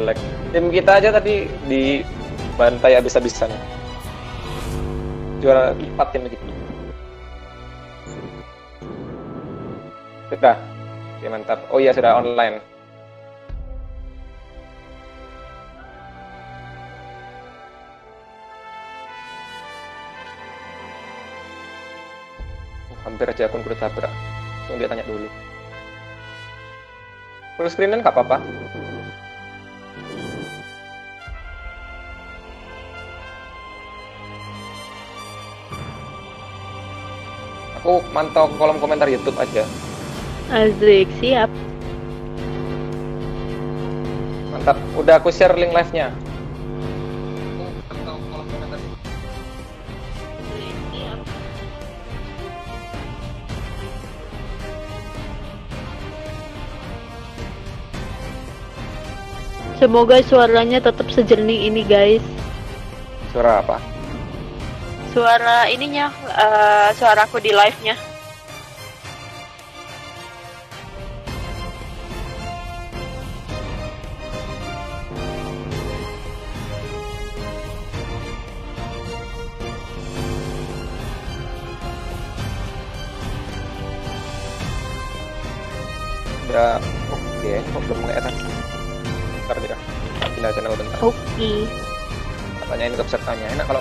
jelek. Tim kita aja tadi di bantai habis-habisan. Juara empat tim kita. Sudah. Oke, mantap. Oh iya, sudah online. hampir aja akun gue tabrak tunggu dia tanya dulu full screenan nggak apa-apa aku mantau kolom komentar YouTube aja. Azik siap. Mantap. Udah aku share link live Semoga suaranya tetap sejernih ini guys. Suara apa? Suara ininya, uh, suaraku di live-nya.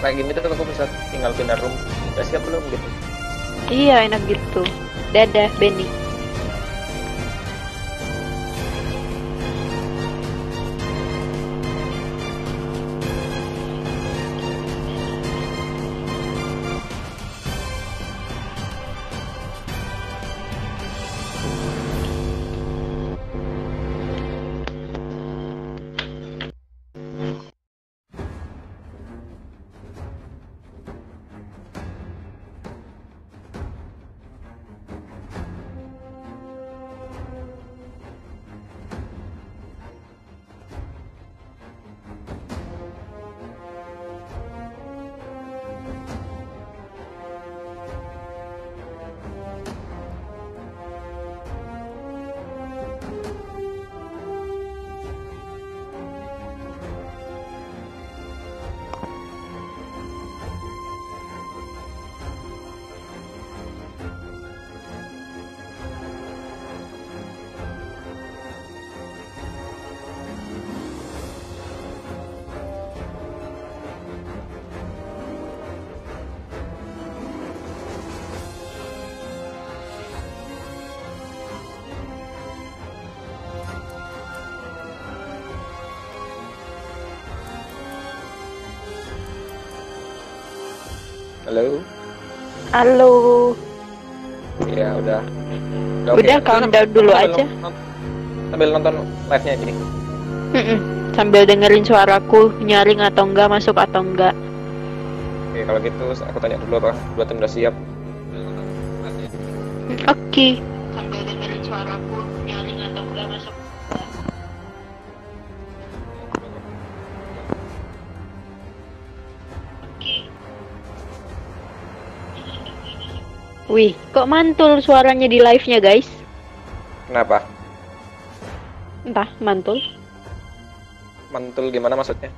Kayak gini tuh aku bisa tinggal pindah room. Udah siap belum gitu? Iya enak gitu. Dadah Benny Halo. Iya udah. Udah, udah okay. countdown dulu sambil aja. Nonton, sambil nonton live-nya jadi. Mm -mm. Sambil dengerin suaraku nyaring atau enggak masuk atau enggak. Oke kalau gitu aku tanya dulu apa dua tim udah siap. Oke. Okay. Wih, kok mantul suaranya di live-nya, guys? Kenapa? Entah, mantul. Mantul gimana maksudnya?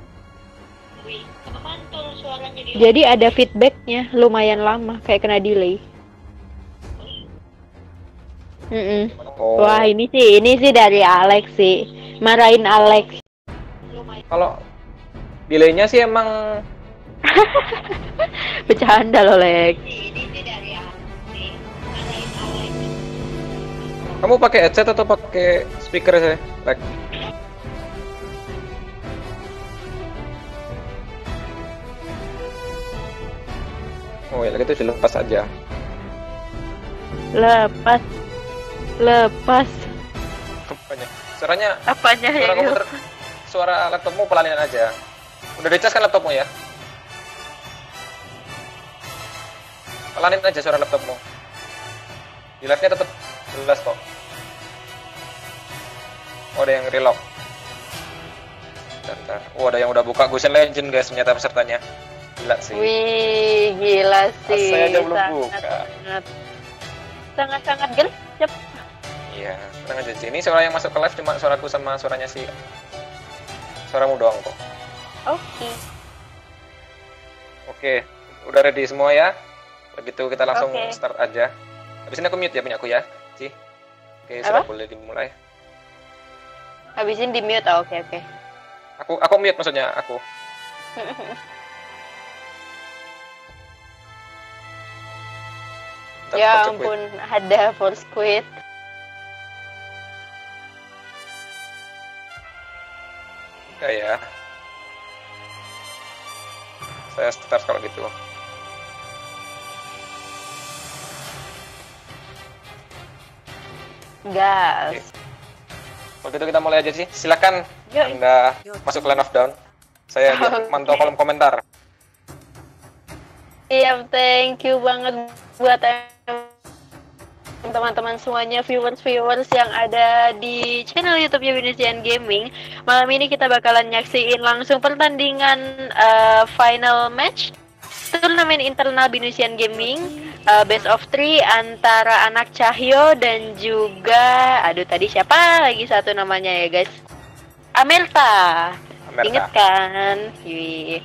Wih, kok mantul suaranya di Jadi ada feedbacknya, lumayan lama, kayak kena delay. Mm -mm. Oh. Wah, ini sih, ini sih dari Alex sih. Marahin Alex. Kalau delaynya sih emang Bercanda loh, Lex. Kamu pakai headset atau pakai speaker saya? Like. Oh ya, itu dilepas aja. Lepas. Lepas. Apanya? Suaranya? Apanya suara ya? Komputer, suara laptopmu pelanin aja. Udah dicas kan laptopmu ya? Pelanin aja suara laptopmu. Di live-nya tetap jelas kok oh ada yang relock Bentar, Oh ada yang udah buka Gushen Legend guys ternyata pesertanya Gila sih Wih gila sih Saya aja belum sangat, buka Sangat Sangat-sangat gercep Iya tenang aja sih Ini suara yang masuk ke live cuma suaraku sama suaranya si suaramu doang kok. Oke. Oke, udah ready semua ya? Begitu kita langsung Oke. start aja. Habis ini aku mute ya punya aku ya, Ci. Oke, sudah Apa? boleh dimulai. Habisin di mute. Oh, Oke oke. Aku aku mute maksudnya aku. Ya ampun, ada force quit. Ya ya. Saya start kalau gitu. Gas. Kalau gitu kita mulai aja sih. Silakan Yuk. Anda masuk line of down. Saya Oke. mantau kolom komentar. Iya, thank you banget buat teman-teman semuanya viewers-viewers yang ada di channel YouTube-nya Venetian Gaming. Malam ini kita bakalan nyaksiin langsung pertandingan eh, final match turnamen internal Venetian Gaming eh, best of three antara anak Cahyo dan juga aduh tadi siapa lagi satu namanya ya guys Amelta Amerika. kan? Wih.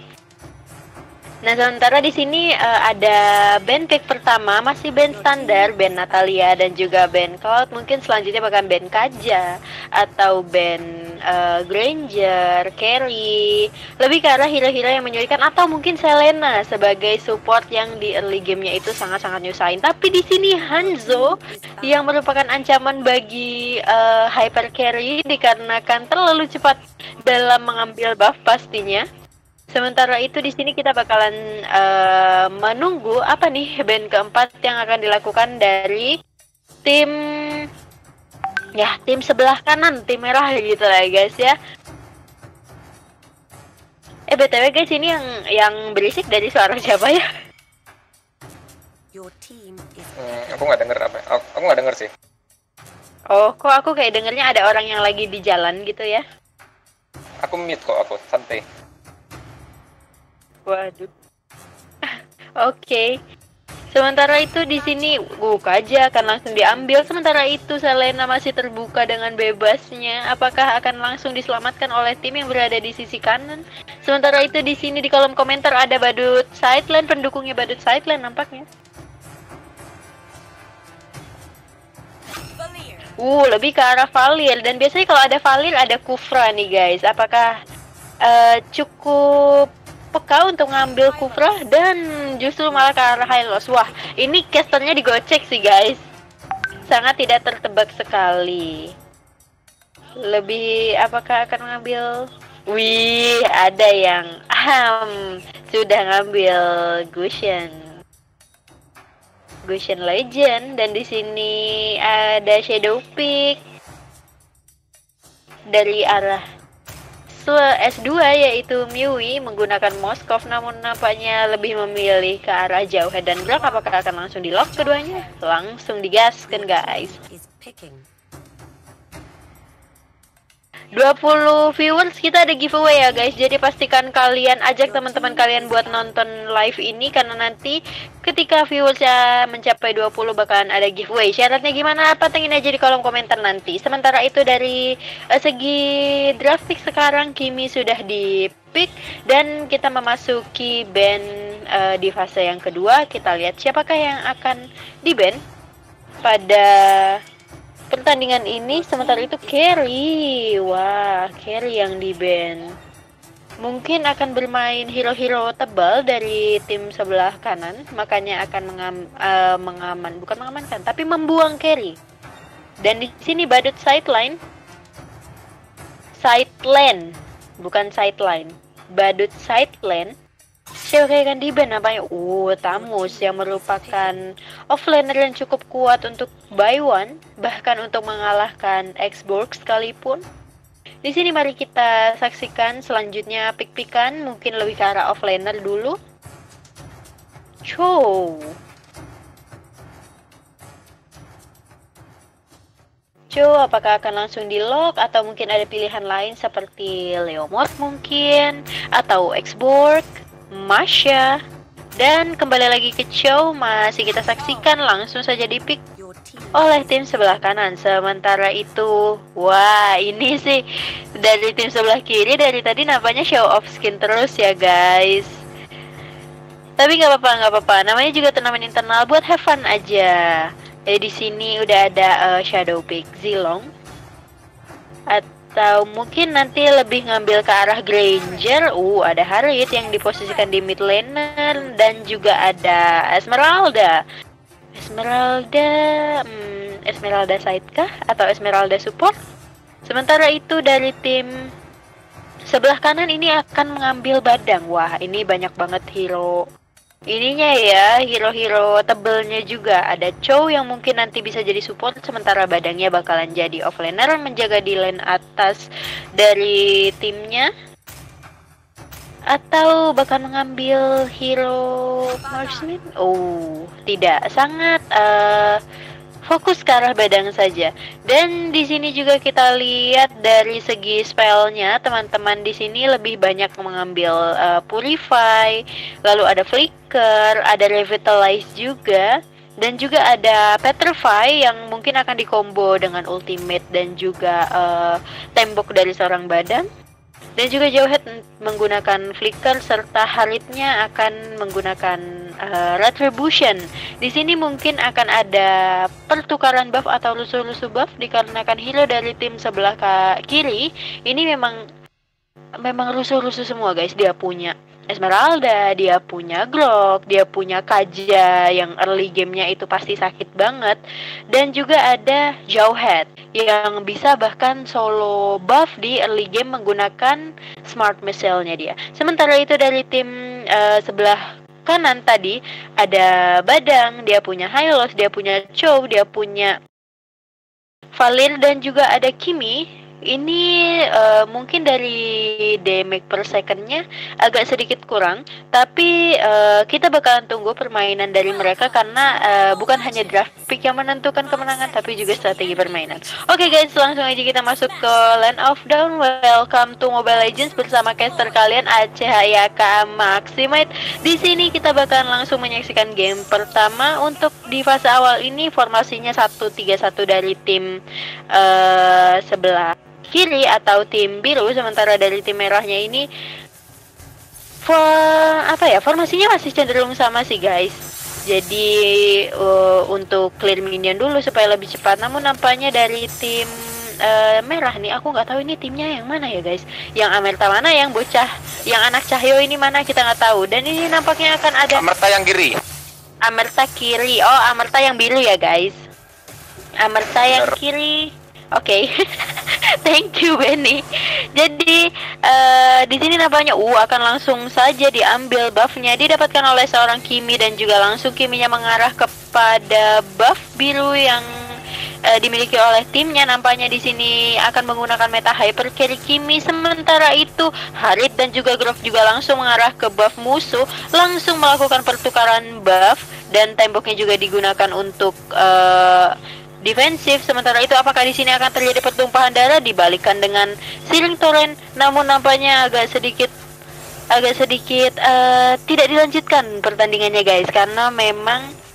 Nah, sementara di sini eh, ada band pick pertama masih band standar, band Natalia dan juga band Cloud. Mungkin selanjutnya bakal band Kaja atau band eh, Granger, Carry. Lebih ke arah hero-hero yang menyulitkan atau mungkin Selena sebagai support yang di early gamenya itu sangat-sangat nyusahin. Tapi di sini Hanzo yang merupakan ancaman bagi eh, hyper carry dikarenakan terlalu cepat dalam mengambil buff pastinya. Sementara itu di sini kita bakalan eh, menunggu apa nih band keempat yang akan dilakukan dari tim ya tim sebelah kanan tim merah gitu lah guys ya. Eh btw guys ini yang yang berisik dari suara siapa ya? Your team is Hmm, aku nggak denger apa. Aku aku nggak denger sih. Oh kok aku kayak dengernya ada orang yang lagi di jalan gitu ya? Aku mute kok aku santai. Waduh. Oke. Sementara itu di sini Guk aja akan langsung diambil. Sementara itu Selena masih terbuka dengan bebasnya. Apakah akan langsung diselamatkan oleh tim yang berada di sisi kanan? Sementara itu di sini di kolom komentar ada Badut Sideline pendukungnya Badut Sideline nampaknya. Uh, lebih ke arah Valir dan biasanya kalau ada Valir ada Kufra nih guys. Apakah eh, cukup peka untuk ngambil Kufra dan justru malah ke arah Hylos. Wah, ini casternya digocek sih guys. Sangat tidak tertebak sekali. Lebih apakah akan mengambil Wih, ada yang aham sudah ngambil Gushen. Gushen Legend dan di sini ada Shadow Peak dari arah Swe- S2 yaitu Miwi menggunakan Moskov namun nampaknya lebih memilih ke arah jauh dan Black apakah akan langsung di lock keduanya? Langsung digaskan guys. 20 viewers kita ada giveaway ya guys. Jadi pastikan kalian ajak teman-teman kalian buat nonton live ini Karena nanti ketika viewersnya mencapai 20 bakalan ada giveaway. Syaratnya gimana? Pantengin aja di kolom komentar nanti. Sementara itu dari eh, segi draft pick sekarang Kimi sudah di pick. Dan kita memasuki band eh, di fase yang kedua. Kita lihat siapakah yang akan di band pada pertandingan ini sementara itu carry wah carry yang di ban. Mungkin akan bermain hero-hero tebal dari tim sebelah kanan makanya akan mengam, eh, mengaman bukan mengamankan tapi membuang carry dan di sini badut sideline. Sideline bukan sideline. Badut sideline Siapa kayak kan di ban namanya Uh, Tamus yang merupakan offlaner yang cukup kuat untuk buy one bahkan untuk mengalahkan Xborg sekalipun. Di sini mari kita saksikan selanjutnya pick-pickan mungkin lebih ke arah offlaner dulu. Chow. Chow apakah akan langsung di lock atau mungkin ada pilihan lain seperti Leomord mungkin atau Xborg, Masha dan kembali lagi ke show masih kita saksikan langsung saja di pick oleh tim sebelah kanan. Sementara itu, wah ini sih dari tim sebelah kiri dari tadi nampaknya show off skin terus ya guys. Tapi nggak apa-apa, nggak apa-apa. Namanya juga turnamen internal buat have fun aja. Jadi di sini udah ada uh, Shadow Peak Zilong atau mungkin nanti lebih ngambil ke arah Granger. Uh, ada Harit yang diposisikan di mid laner dan juga ada Esmeralda. Esmeralda, hmm, Esmeralda side kah atau Esmeralda support? Sementara itu dari tim sebelah kanan ini akan mengambil badang. Wah, ini banyak banget hero ininya ya hero-hero tebelnya juga. Ada Chow yang mungkin nanti bisa jadi support sementara badangnya bakalan jadi offlaner menjaga di lane atas dari timnya. Atau bahkan mengambil hero marksman? Oh tidak. Sangat uh, fokus ke arah badang saja. Dan di sini juga kita lihat dari segi spellnya, teman-teman di sini lebih banyak mengambil uh, purify, lalu ada flicker, ada revitalize juga. Dan juga ada Petrify yang mungkin akan dikombo dengan ultimate dan juga uh, tembok dari seorang badan. Dan juga Jawhead menggunakan flicker serta Haritnya akan menggunakan uh, retribution. Di sini mungkin akan ada pertukaran buff atau rusuh-rusuh buff dikarenakan hero dari tim sebelah kiri ini memang memang rusuh-rusuh semua guys dia punya Esmeralda, dia punya Glock, dia punya Kaja yang early gamenya itu pasti sakit banget dan juga ada Jawhead yang bisa bahkan solo buff di early game menggunakan smart missile-nya dia. Sementara itu dari tim uh, sebelah kanan tadi ada Badang, dia punya Hylos, dia punya Chow, dia punya Valir dan juga ada Kimi ini uh, mungkin dari damage per secondnya agak sedikit kurang, tapi uh, kita bakalan tunggu permainan dari mereka karena uh, bukan hanya draft pick yang menentukan kemenangan, tapi juga strategi permainan. Oke okay guys, langsung aja kita masuk ke Land of Dawn. Welcome to Mobile Legends bersama caster kalian ACHYK Maximate. Di sini kita bakalan langsung menyaksikan game pertama untuk di fase awal ini formasinya 1-3-1 dari tim uh, sebelah kiri atau tim biru sementara dari tim merahnya ini for, apa ya formasinya masih cenderung sama sih guys. Jadi uh, untuk clear minion dulu supaya lebih cepat. Namun nampaknya dari tim uh, merah nih aku nggak tahu ini timnya yang mana ya guys. Yang Amerta mana yang bocah yang anak Cahyo ini mana kita nggak tahu. Dan ini nampaknya akan ada Amerta yang kiri. Amerta kiri. Oh Amerta yang biru ya guys. Amerta yang kiri. Oke, okay. thank you Benny. Jadi uh, di sini nampaknya U akan langsung saja diambil buffnya didapatkan oleh seorang Kimi dan juga langsung Kiminya mengarah kepada buff biru yang uh, dimiliki oleh timnya. Nampaknya di sini akan menggunakan meta hyper carry Kimi. Sementara itu Harit dan juga Grove juga langsung mengarah ke buff musuh, langsung melakukan pertukaran buff dan temboknya juga digunakan untuk uh, defensif. Sementara itu apakah di sini akan terjadi pertumpahan darah? Dibalikan dengan Siling Torrent namun nampaknya agak sedikit agak sedikit uh, tidak dilanjutkan pertandingannya guys. Karena memang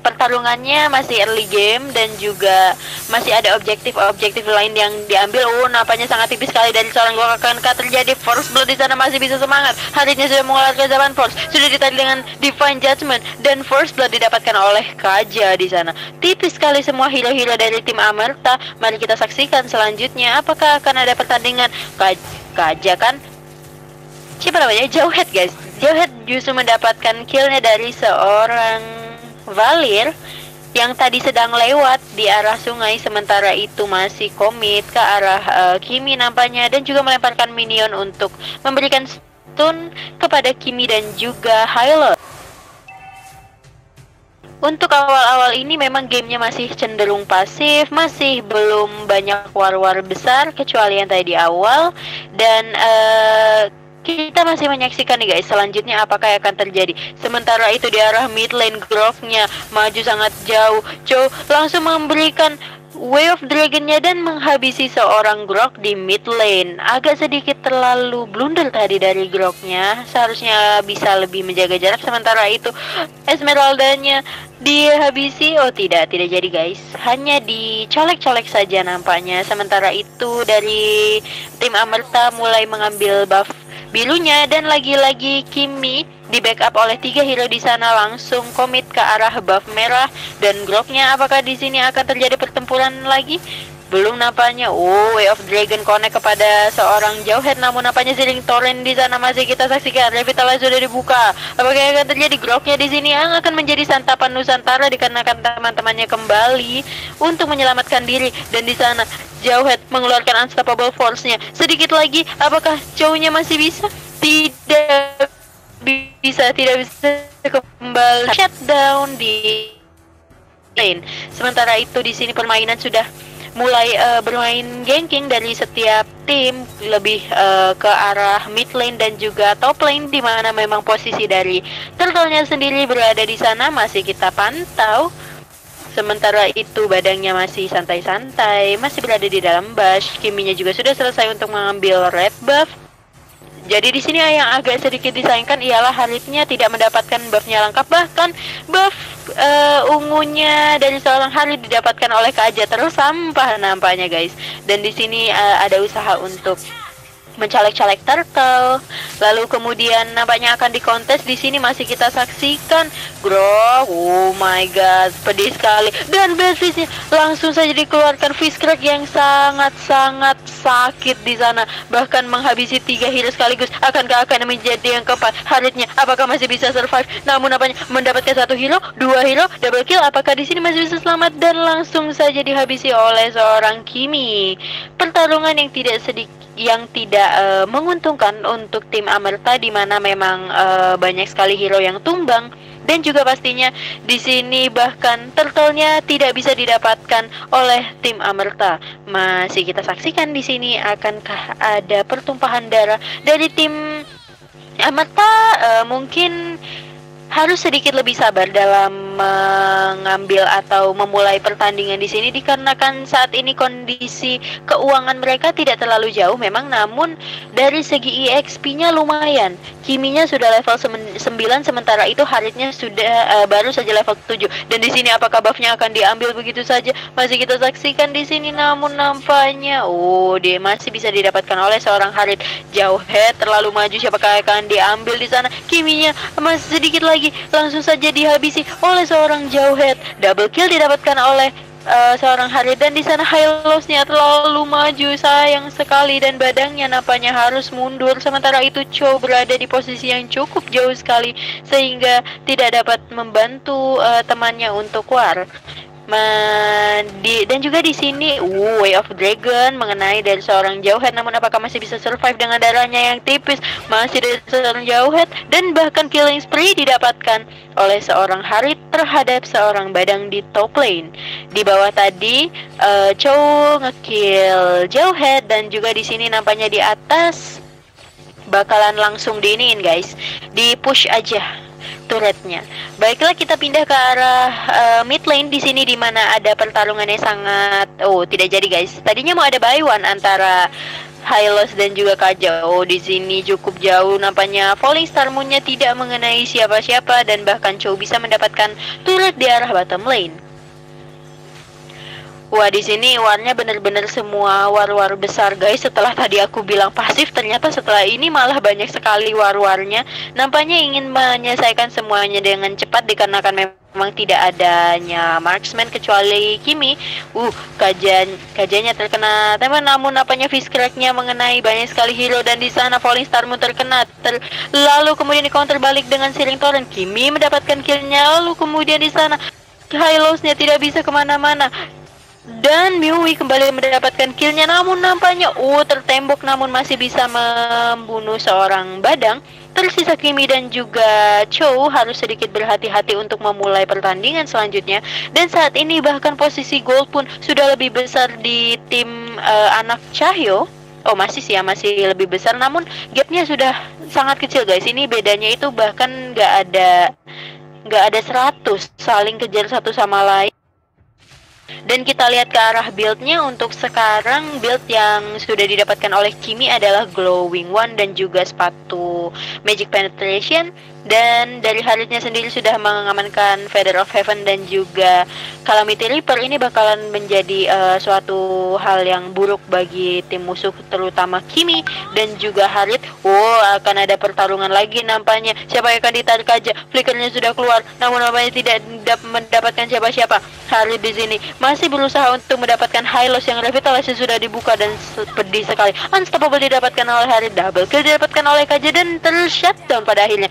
pertarungannya masih early game dan juga masih ada objektif-objektif lain yang diambil. Oh, nampaknya sangat tipis sekali dari seorang gua akan terjadi force blood di sana masih bisa semangat. Harinya sudah mengeluarkan zaman force, sudah ditadi dengan divine judgment dan force blood didapatkan oleh Kaja di sana. Tipis sekali semua hero-hero dari tim Amerta. Mari kita saksikan selanjutnya apakah akan ada pertandingan Kaja kan siapa namanya Jauhead guys Jauhead justru mendapatkan killnya dari seorang Valir yang tadi sedang lewat di arah sungai sementara itu masih komit ke arah uh, Kimi nampaknya dan juga melemparkan minion untuk memberikan stun kepada Kimi dan juga Hylo. Untuk awal-awal ini memang gamenya masih cenderung pasif, masih belum banyak war-war besar kecuali yang tadi di awal dan uh, kita masih menyaksikan nih guys selanjutnya apakah yang akan terjadi sementara itu di arah mid lane Grove-nya maju sangat jauh Joe langsung memberikan Way of Dragonnya dan menghabisi seorang Grok di mid lane. Agak sedikit terlalu blunder tadi dari Groknya. Seharusnya bisa lebih menjaga jarak. Sementara itu Esmeraldanya dihabisi. Oh tidak, tidak jadi guys. Hanya dicolek-colek saja nampaknya. Sementara itu dari tim Amerta mulai mengambil buff birunya dan lagi-lagi Kimi di backup oleh tiga hero di sana langsung komit ke arah buff merah. Dan groknya apakah di sini akan terjadi pertempuran lagi belum nampaknya. Oh way of dragon connect kepada seorang jauhead namun nampaknya siling torrent di sana masih kita saksikan. Revitalize sudah dibuka. Apakah yang akan terjadi? Groknya di sini yang akan menjadi santapan nusantara dikarenakan teman-temannya kembali untuk menyelamatkan diri. Dan di sana jauhead mengeluarkan unstoppable force-nya. Sedikit lagi apakah cowoknya masih bisa? Tidak bisa tidak bisa kembali. Shutdown di lane. Sementara itu di sini permainan sudah mulai uh, bermain ganking dari setiap tim lebih uh, ke arah mid lane dan juga top lane di mana memang posisi dari turtle-nya sendiri berada di sana masih kita pantau. Sementara itu badangnya masih santai-santai, masih berada di dalam bush. Kiminya juga sudah selesai untuk mengambil red buff. Jadi di sini yang agak sedikit disayangkan ialah Haritnya tidak mendapatkan buffnya lengkap bahkan buff uh, ungunya dari seorang Harit didapatkan oleh Kaja terus sampah nampaknya guys. Dan di sini uh, ada usaha untuk mencaleg-caleg turtle. Lalu kemudian nampaknya akan dikontes di sini masih kita saksikan Grok. Oh my god, pedih sekali. Dan basisnya langsung saja dikeluarkan fish crack yang sangat-sangat sakit di sana. Bahkan menghabisi tiga hero sekaligus. Akankah akan menjadi yang keempat? Haritnya apakah masih bisa survive? Namun apanya mendapatkan satu hero, dua hero, double kill. Apakah di sini masih bisa selamat dan langsung saja dihabisi oleh seorang Kimi? Pertarungan yang tidak sedikit yang tidak uh, menguntungkan untuk tim Amerta di mana memang uh, banyak sekali hero yang tumbang dan juga pastinya di sini bahkan turtle-nya tidak bisa didapatkan oleh tim Amerta. Masih kita saksikan di sini akankah ada pertumpahan darah dari tim Amerta uh, mungkin harus sedikit lebih sabar dalam mengambil atau memulai pertandingan di sini dikarenakan saat ini kondisi keuangan mereka tidak terlalu jauh memang namun dari segi EXP-nya lumayan. Kiminya sudah level 9 sementara itu Haritnya sudah uh, baru saja level 7 dan di sini apakah buffnya akan diambil begitu saja? Masih kita saksikan di sini namun nampaknya oh dia masih bisa didapatkan oleh seorang Harit jauh head terlalu maju siapakah akan diambil di sana? Kiminya masih sedikit lagi lagi langsung saja dihabisi oleh seorang jauh head. Double kill didapatkan oleh uh, seorang Harid dan di sana high loss-nya terlalu maju sayang sekali dan badangnya nampaknya harus mundur sementara itu Cho berada di posisi yang cukup jauh sekali sehingga tidak dapat membantu uh, temannya untuk war di, dan juga di sini uh, Way of Dragon mengenai dari seorang jauhead namun apakah masih bisa survive dengan darahnya yang tipis? Masih dari seorang jauhead dan bahkan killing spree didapatkan oleh seorang Harit terhadap seorang badang di top lane. Di bawah tadi uh, Chow ngekill jauhead dan juga di sini nampaknya di atas bakalan langsung diinin guys. Di push aja turretnya. Baiklah kita pindah ke arah uh, mid lane di sini di mana ada pertarungannya sangat oh tidak jadi guys. Tadinya mau ada buy one antara Hylos dan juga Kaja. Oh di sini cukup jauh nampaknya Falling Star Moonnya tidak mengenai siapa-siapa dan bahkan Chow bisa mendapatkan turret di arah bottom lane. Wah di sini warnya bener-bener semua war-war besar guys. Setelah tadi aku bilang pasif, ternyata setelah ini malah banyak sekali war-warnya. Nampaknya ingin menyelesaikan semuanya dengan cepat dikarenakan memang tidak adanya marksman kecuali Kimi. Uh, kajian kajiannya terkena teman namun apanya fish cracknya mengenai banyak sekali hero dan di sana Falling Star Moon terkena. Ter lalu kemudian di counter balik dengan Siring Torrent. Kimi mendapatkan killnya lalu kemudian di sana Hylos-nya tidak bisa ke mana-mana dan Miui kembali mendapatkan killnya namun nampaknya uh tertembok namun masih bisa membunuh seorang badang. Tersisa Kimi dan juga Chow harus sedikit berhati-hati untuk memulai pertandingan selanjutnya. Dan saat ini bahkan posisi gold pun sudah lebih besar di tim uh, anak Cahyo. Oh masih sih ya masih lebih besar namun gapnya sudah sangat kecil guys. Ini bedanya itu bahkan nggak ada nggak ada 100 saling kejar satu sama lain Dan kita lihat ke arah buildnya untuk sekarang build yang sudah didapatkan oleh Kimi adalah Glowing One dan juga sepatu Magic Penetration dan dari Haritnya sendiri sudah mengamankan Feather of Heaven dan juga Calamity Reaper ini bakalan menjadi uh, suatu hal yang buruk bagi tim musuh terutama Kimi dan juga Harit. Oh akan ada pertarungan lagi nampaknya. Siapa yang akan ditarik aja? Flickernya sudah keluar, namun nampaknya tidak mendapatkan siapa-siapa. Harit di sini masih berusaha untuk mendapatkan high loss yang revitalisasi sudah dibuka dan pedih sekali. Unstoppable didapatkan oleh Harit, double kill didapatkan oleh KJ dan terus shutdown pada akhirnya.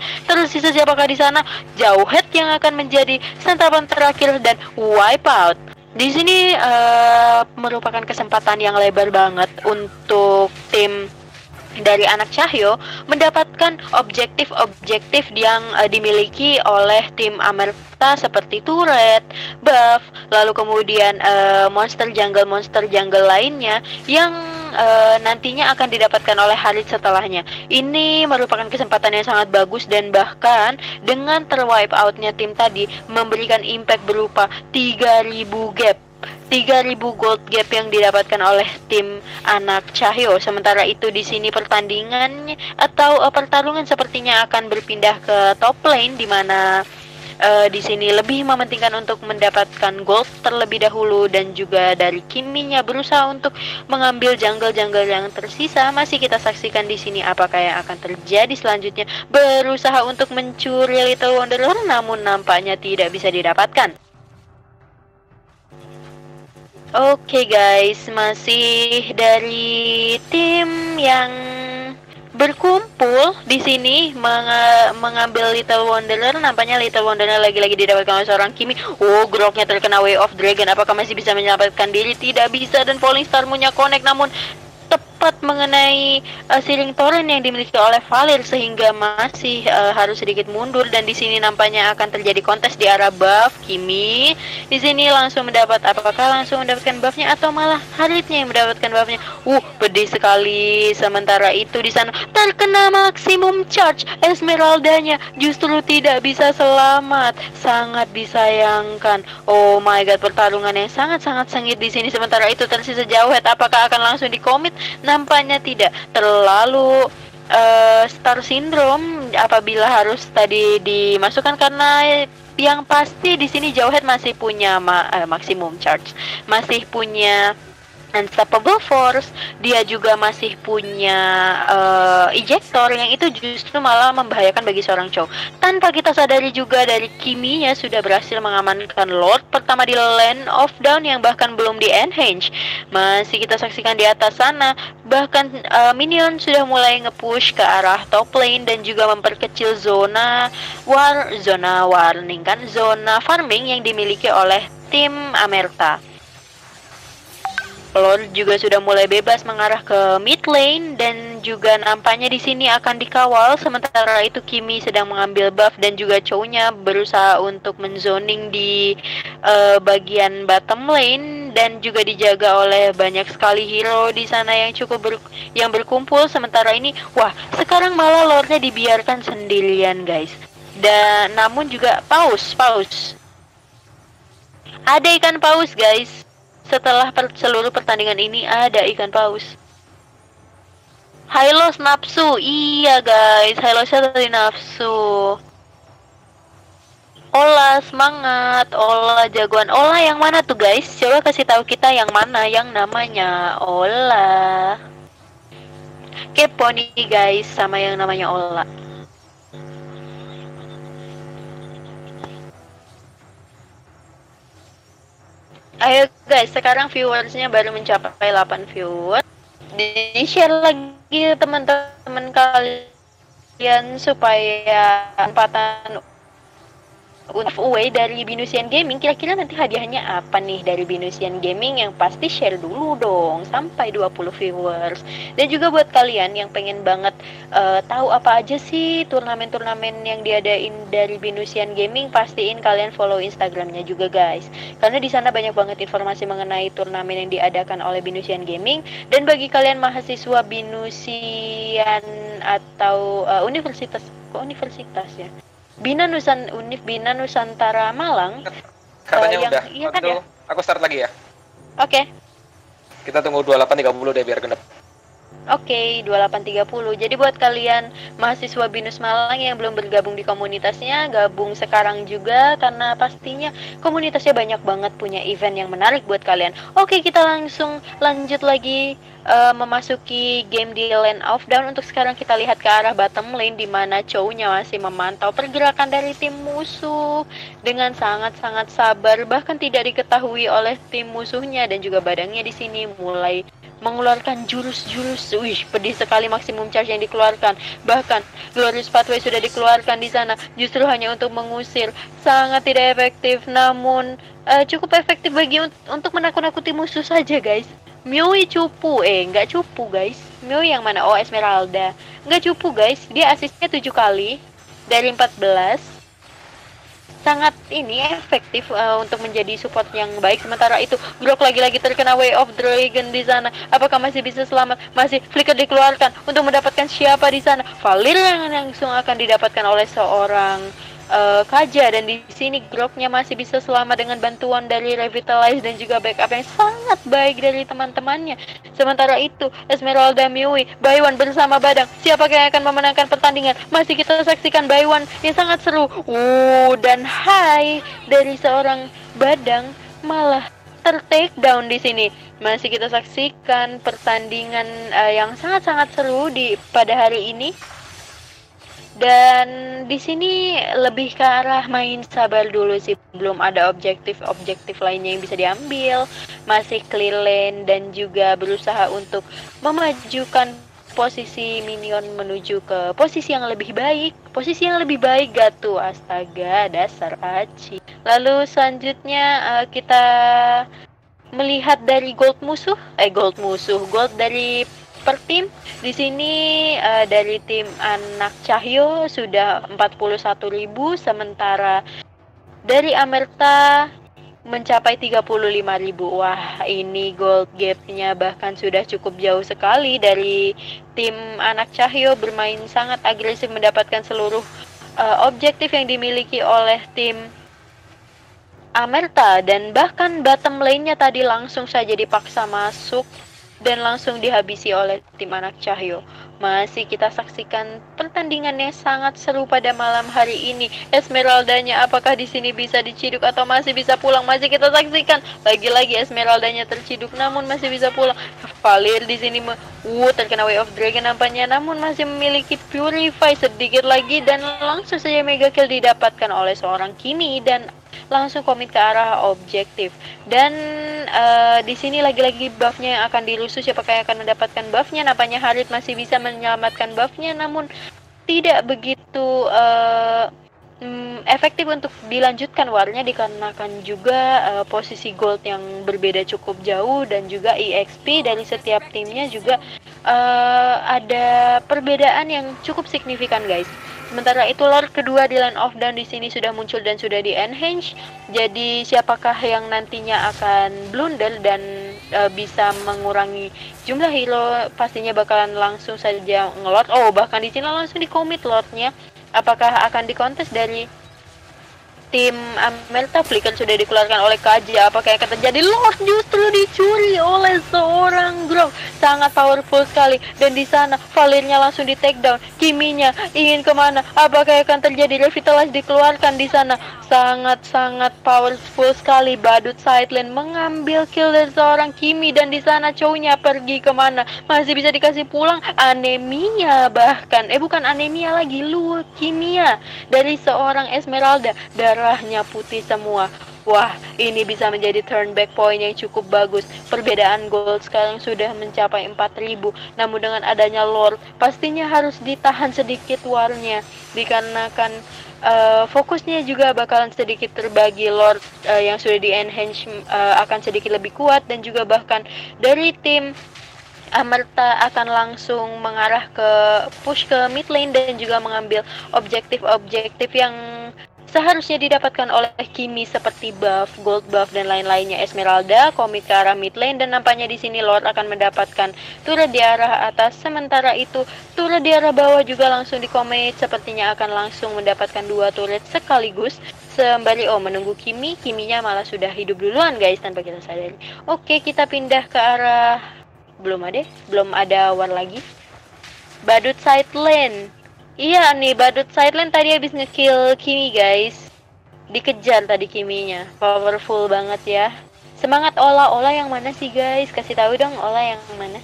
Tersisa siapakah di sana? Jauh head yang akan menjadi santapan terakhir dan wipe out. Di sini uh, merupakan kesempatan yang lebar banget untuk tim dari anak Cahyo mendapatkan objektif-objektif yang uh, dimiliki oleh tim Amerta seperti turret, buff, lalu kemudian uh, monster jungle monster jungle lainnya yang uh, nantinya akan didapatkan oleh Harit setelahnya. Ini merupakan kesempatan yang sangat bagus dan bahkan dengan terwipe outnya tim tadi memberikan impact berupa 3000 gap 3000 gold gap yang didapatkan oleh tim anak Cahyo. Sementara itu di sini pertandingan atau uh, pertarungan sepertinya akan berpindah ke top lane di mana uh, di sini lebih mementingkan untuk mendapatkan gold terlebih dahulu dan juga dari Kiminya berusaha untuk mengambil jungle-jungle yang tersisa. Masih kita saksikan di sini apakah yang akan terjadi selanjutnya. Berusaha untuk mencuri Little Wanderer namun nampaknya tidak bisa didapatkan. Oke okay guys, masih dari tim yang berkumpul di sini meng mengambil Little Wanderer. Nampaknya Little Wanderer lagi-lagi didapatkan oleh seorang Kimi. Oh, groknya terkena Way of Dragon. Apakah masih bisa menyelamatkan diri? Tidak bisa dan Falling Star punya connect namun tepat mengenai uh, siring toren yang dimiliki oleh Valir sehingga masih uh, harus sedikit mundur dan di sini nampaknya akan terjadi kontes di arah buff Kimi. Di sini langsung mendapat apakah langsung mendapatkan buffnya atau malah Haritnya yang mendapatkan buffnya. Uh, pedih sekali. Sementara itu di sana terkena maksimum charge Esmeraldanya justru tidak bisa selamat. Sangat disayangkan. Oh my god, pertarungan yang sangat-sangat sengit di sini. Sementara itu tersisa jauh apakah akan langsung dikomit? Nampaknya tidak terlalu uh, star syndrome apabila harus tadi dimasukkan karena yang pasti di sini Jauhead masih punya ma uh, maksimum charge, masih punya Unstoppable Force, dia juga masih punya uh, ejector yang itu justru malah membahayakan bagi seorang Chow. Tanpa kita sadari juga dari Kiminya sudah berhasil mengamankan Lord pertama di Land of Down yang bahkan belum di enhance. Masih kita saksikan di atas sana, bahkan uh, minion sudah mulai nge-push ke arah top lane dan juga memperkecil zona war zona warning kan zona farming yang dimiliki oleh tim Amerta. Lord juga sudah mulai bebas mengarah ke mid lane dan juga nampaknya di sini akan dikawal sementara itu Kimi sedang mengambil buff dan juga Chow-nya berusaha untuk menzoning di uh, bagian bottom lane dan juga dijaga oleh banyak sekali hero di sana yang cukup ber yang berkumpul. Sementara ini wah sekarang malah Lordnya dibiarkan sendirian guys. Dan namun juga paus paus. Ada ikan paus guys setelah per seluruh pertandingan ini ada ikan paus. Hylos nafsu, iya guys, Hylosnya tadi nafsu. Ola semangat, Ola jagoan. Ola yang mana tuh guys? Coba kasih tahu kita yang mana yang namanya Ola. Kepo nih guys sama yang namanya Ola. Ayo guys, sekarang viewersnya baru mencapai 8 viewers. Di share lagi teman-teman kalian supaya empatan giveaway dari Binusian Gaming kira-kira nanti hadiahnya apa nih dari Binusian Gaming yang pasti share dulu dong sampai 20 viewers. Dan juga buat kalian yang pengen banget uh, tahu apa aja sih turnamen-turnamen yang diadain dari Binusian Gaming pastiin kalian follow Instagramnya juga guys. Karena di sana banyak banget informasi mengenai turnamen yang diadakan oleh Binusian Gaming. Dan bagi kalian mahasiswa Binusian atau uh, universitas universitas ya Bina Nusan Unif Bina Nusantara Malang katanya uh, yang, udah iya kan ya Aku start lagi ya. Oke. Kita tunggu 28.30 deh biar genep. Oke, 2830. Jadi buat kalian mahasiswa BINUS Malang yang belum bergabung di komunitasnya, gabung sekarang juga karena pastinya komunitasnya banyak banget punya event yang menarik buat kalian. Oke, kita langsung lanjut lagi eh, memasuki game di Land of Down. Untuk sekarang kita lihat ke arah bottom lane di mana Chow-nya masih memantau pergerakan dari tim musuh dengan sangat-sangat sabar bahkan tidak diketahui oleh tim musuhnya dan juga badangnya di sini mulai mengeluarkan jurus-jurus. Wih, pedih sekali maksimum charge yang dikeluarkan. Bahkan Glorious Pathway sudah dikeluarkan di sana justru hanya untuk mengusir. Sangat tidak efektif namun eh, cukup efektif bagi un- untuk menakut-nakuti musuh saja, guys. Miui cupu, eh nggak cupu guys. Miui yang mana? Oh Esmeralda. Nggak cupu guys. Dia asisnya 7 kali dari 14 sangat ini efektif uh, untuk menjadi support yang baik. Sementara itu Grok lagi-lagi terkena Way of Dragon di sana. Apakah masih bisa selamat? Masih flicker dikeluarkan untuk mendapatkan siapa di sana? Valir yang langsung akan didapatkan oleh seorang uh, Kaja dan di sini Groknya masih bisa selamat dengan bantuan dari Revitalize dan juga backup yang sangat baik dari teman-temannya sementara itu Esmeralda Miui Baywan bersama Badang siapa yang akan memenangkan pertandingan masih kita saksikan Baywan yang sangat seru uh dan hai dari seorang Badang malah ter-take down di sini. Masih kita saksikan pertandingan eh, yang sangat-sangat seru di pada hari ini. Dan di sini lebih ke arah main sabar dulu sih, belum ada objektif-objektif lainnya yang bisa diambil. Masih clear lane dan juga berusaha untuk memajukan posisi minion menuju ke posisi yang lebih baik. Posisi yang lebih baik gak tuh? Astaga, dasar aci. Lalu selanjutnya eh, kita melihat dari gold musuh, eh gold musuh, gold dari per tim. Di sini eh, dari tim anak Cahyo sudah 41.000 sementara dari Amerta mencapai 35.000. Wah, ini gold gapnya bahkan sudah cukup jauh sekali dari tim anak Cahyo bermain sangat agresif mendapatkan seluruh eh, objektif yang dimiliki oleh tim Amerta dan bahkan bottom lane-nya tadi langsung saja dipaksa masuk dan langsung dihabisi oleh tim anak Cahyo. Masih kita saksikan pertandingan yang sangat seru pada malam hari ini. Esmeraldanya apakah di sini bisa diciduk atau masih bisa pulang? Masih kita saksikan lagi-lagi Esmeraldanya terciduk namun masih bisa pulang. Valir di sini uh, terkena Way of Dragon nampaknya namun masih memiliki Purify sedikit lagi dan langsung saja Mega Kill didapatkan oleh seorang Kimi dan langsung komit ke arah objektif. Dan eh, di sini lagi-lagi buffnya yang akan dirusus siapakah yang akan mendapatkan buffnya? Nampaknya Harit masih bisa menyelamatkan buffnya namun tidak begitu eh, mm, efektif untuk dilanjutkan. Warnya dikarenakan juga eh, posisi gold yang berbeda cukup jauh dan juga EXP dari setiap timnya juga eh, ada perbedaan yang cukup signifikan guys Sementara itu Lord kedua di Land of Down di sini sudah muncul dan sudah di enhance. Jadi siapakah yang nantinya akan blunder dan e, bisa mengurangi jumlah hero pastinya bakalan langsung saja ngelord. Oh, bahkan di sini langsung di commit Lordnya. Apakah akan dikontes dari tim Amelta Flicker sudah dikeluarkan oleh Kaja apakah yang akan terjadi? Lord justru dicuri oleh seorang Grok sangat powerful sekali. Dan di sana Valirnya langsung di take down. Kiminya ingin ke mana? Apakah yang akan terjadi? Revitalize dikeluarkan di sana. Sangat-sangat powerful sekali. Badut Sideline mengambil kill dari seorang Kimi. Dan di sana cowoknya pergi ke mana? Masih bisa dikasih pulang? Anemia bahkan. Eh bukan anemia lagi. Leukemia dari seorang Esmeralda darahnya putih semua Wah, ini bisa menjadi turn back point yang cukup bagus. Perbedaan gold sekarang sudah mencapai 4000. Namun dengan adanya Lord, pastinya harus ditahan sedikit warnya dikarenakan eh, fokusnya juga bakalan sedikit terbagi Lord eh, yang sudah di enhance eh, akan sedikit lebih kuat dan juga bahkan dari tim Amerta akan langsung mengarah ke push ke mid lane dan juga mengambil objektif-objektif yang seharusnya didapatkan oleh Kimi seperti buff, gold buff dan lain-lainnya Esmeralda, komit ke arah mid lane dan nampaknya di sini Lord akan mendapatkan turret di arah atas sementara itu turret di arah bawah juga langsung di komit sepertinya akan langsung mendapatkan dua turret sekaligus sembari oh menunggu Kimi, Kiminya malah sudah hidup duluan guys tanpa kita sadari. Oke, kita pindah ke arah belum ada, belum ada war lagi. Badut side lane. Iya nih, Badut side lane tadi habis ngekill Kimi guys. Dikejar tadi Kiminya. Powerful banget ya. Semangat olah-olah yang mana sih guys? Kasih tahu dong olah yang mana.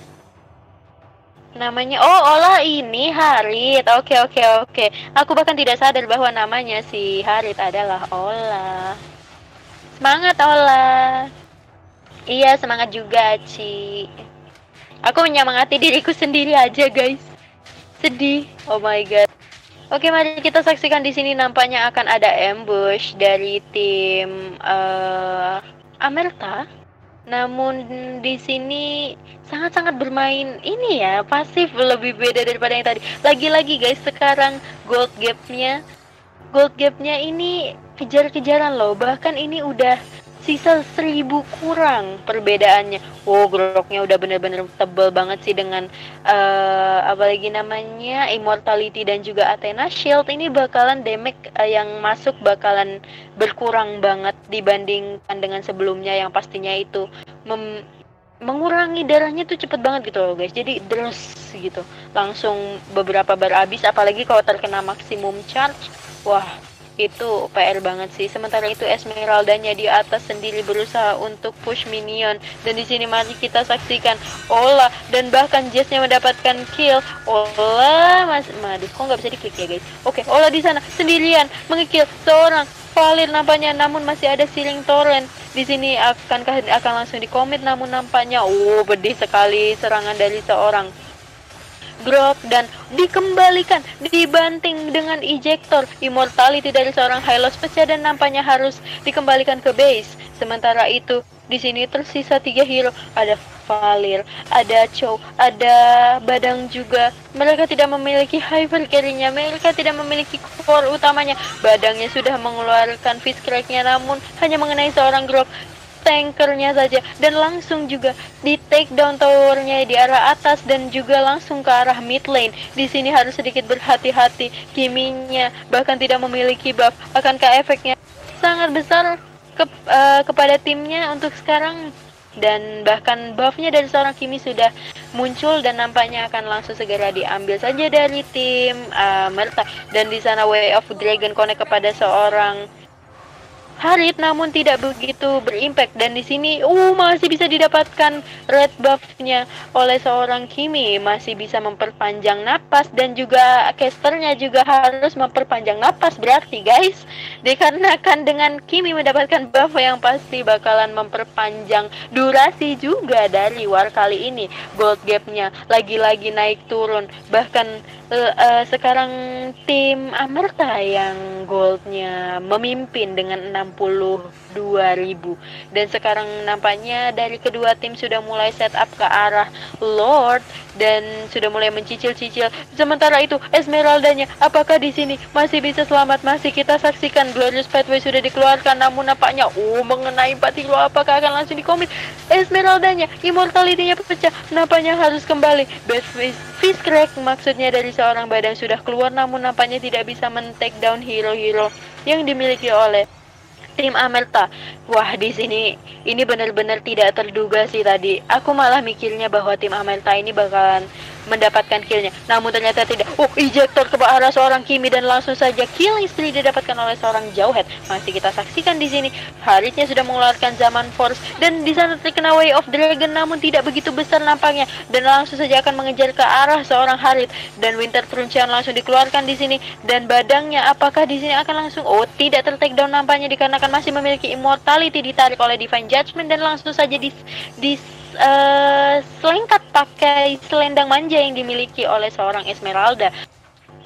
Namanya oh olah ini Harit. Oke oke oke. Aku bahkan tidak sadar bahwa namanya si Harit adalah olah. Semangat olah. Iya semangat juga Ci. Aku menyemangati diriku sendiri aja guys. Sedih. Oh my god. Oke, mari kita saksikan di sini nampaknya akan ada ambush dari tim eh Amerta. Namun di sini sangat-sangat bermain ini ya, pasif lebih beda daripada yang tadi. Lagi-lagi guys, sekarang gold gapnya gold gapnya ini kejar-kejaran loh. Bahkan ini udah sisa seribu kurang perbedaannya. Wow, groknya udah bener-bener tebel banget sih dengan eh apalagi namanya Immortality dan juga Athena Shield. Ini bakalan damage eh, yang masuk bakalan berkurang banget dibandingkan dengan sebelumnya yang pastinya itu. Mem- mengurangi darahnya tuh cepet banget gitu loh guys. Jadi dress gitu. Langsung beberapa bar habis apalagi kalau terkena maksimum charge. Wah itu PR banget sih. Sementara itu Esmeraldanya di atas sendiri berusaha untuk push minion dan di sini mari kita saksikan Ola dan bahkan Jessnya mendapatkan kill. Ola mas, aduh kok nggak bisa diklik ya guys. Oke, Ola di sana sendirian mengekill seorang Valir nampaknya namun masih ada ceiling torrent di sini akankah akan langsung dikomit namun nampaknya oh pedih sekali serangan dari seorang drop dan dikembalikan dibanting dengan ejector immortality dari seorang Hylos pecah dan nampaknya harus dikembalikan ke base sementara itu di sini tersisa tiga hero ada Valir, ada Chow, ada Badang juga. Mereka tidak memiliki hyper carry-nya, mereka tidak memiliki core utamanya. Badangnya sudah mengeluarkan fish crack-nya namun hanya mengenai seorang Grok tankernya saja dan langsung juga di take down towernya di arah atas dan juga langsung ke arah mid lane. Di sini harus sedikit berhati-hati. Kiminya bahkan tidak memiliki buff. Akankah efeknya sangat besar ke, eh, kepada timnya untuk sekarang? Dan bahkan buffnya dari seorang Kimi sudah muncul dan nampaknya akan langsung segera diambil saja dari tim eh, Merta. Dan di sana Way of Dragon connect kepada seorang Harit namun tidak begitu berimpact. Dan di sini uh masih bisa didapatkan red buff-nya oleh seorang Kimi. Masih bisa memperpanjang napas dan juga casternya juga harus memperpanjang napas. Berarti guys dikarenakan dengan Kimi mendapatkan buff yang pasti bakalan memperpanjang durasi juga dari war kali ini. Gold gap-nya lagi-lagi naik turun. Bahkan eh, sekarang tim Amerta yang goldnya memimpin dengan 62.000 dan sekarang nampaknya dari kedua tim sudah mulai set up ke arah Lord dan sudah mulai mencicil-cicil. Sementara itu Esmeraldanya apakah di sini masih bisa selamat? Masih kita saksikan Glorious Pathway sudah dikeluarkan namun nampaknya oh mengenai 4 hero apakah akan langsung dikomit? Esmeraldanya Immortality-nya pecah nampaknya harus kembali. Best Fish Crack maksudnya dari seorang badan sudah keluar namun nampaknya tidak bisa men-take down hero-hero yang dimiliki oleh tim Amerta. Wah, di sini ini benar-benar tidak terduga sih tadi. Aku malah mikirnya bahwa tim Amerta ini bakalan mendapatkan killnya. Namun ternyata tidak. Oh, ejector ke arah seorang Kimi dan langsung saja killing spree didapatkan oleh seorang Jauhead. Masih kita saksikan di sini. Haritnya sudah mengeluarkan zaman force dan di sana terkena way of dragon namun tidak begitu besar nampaknya dan langsung saja akan mengejar ke arah seorang Harit dan Winter Truncian langsung dikeluarkan di sini dan badangnya apakah di sini akan langsung oh tidak ter-take down nampaknya dikarenakan masih memiliki immortality ditarik oleh Divine Judgment dan langsung saja di di eh, selengkat pakai selendang manja yang dimiliki oleh seorang Esmeralda.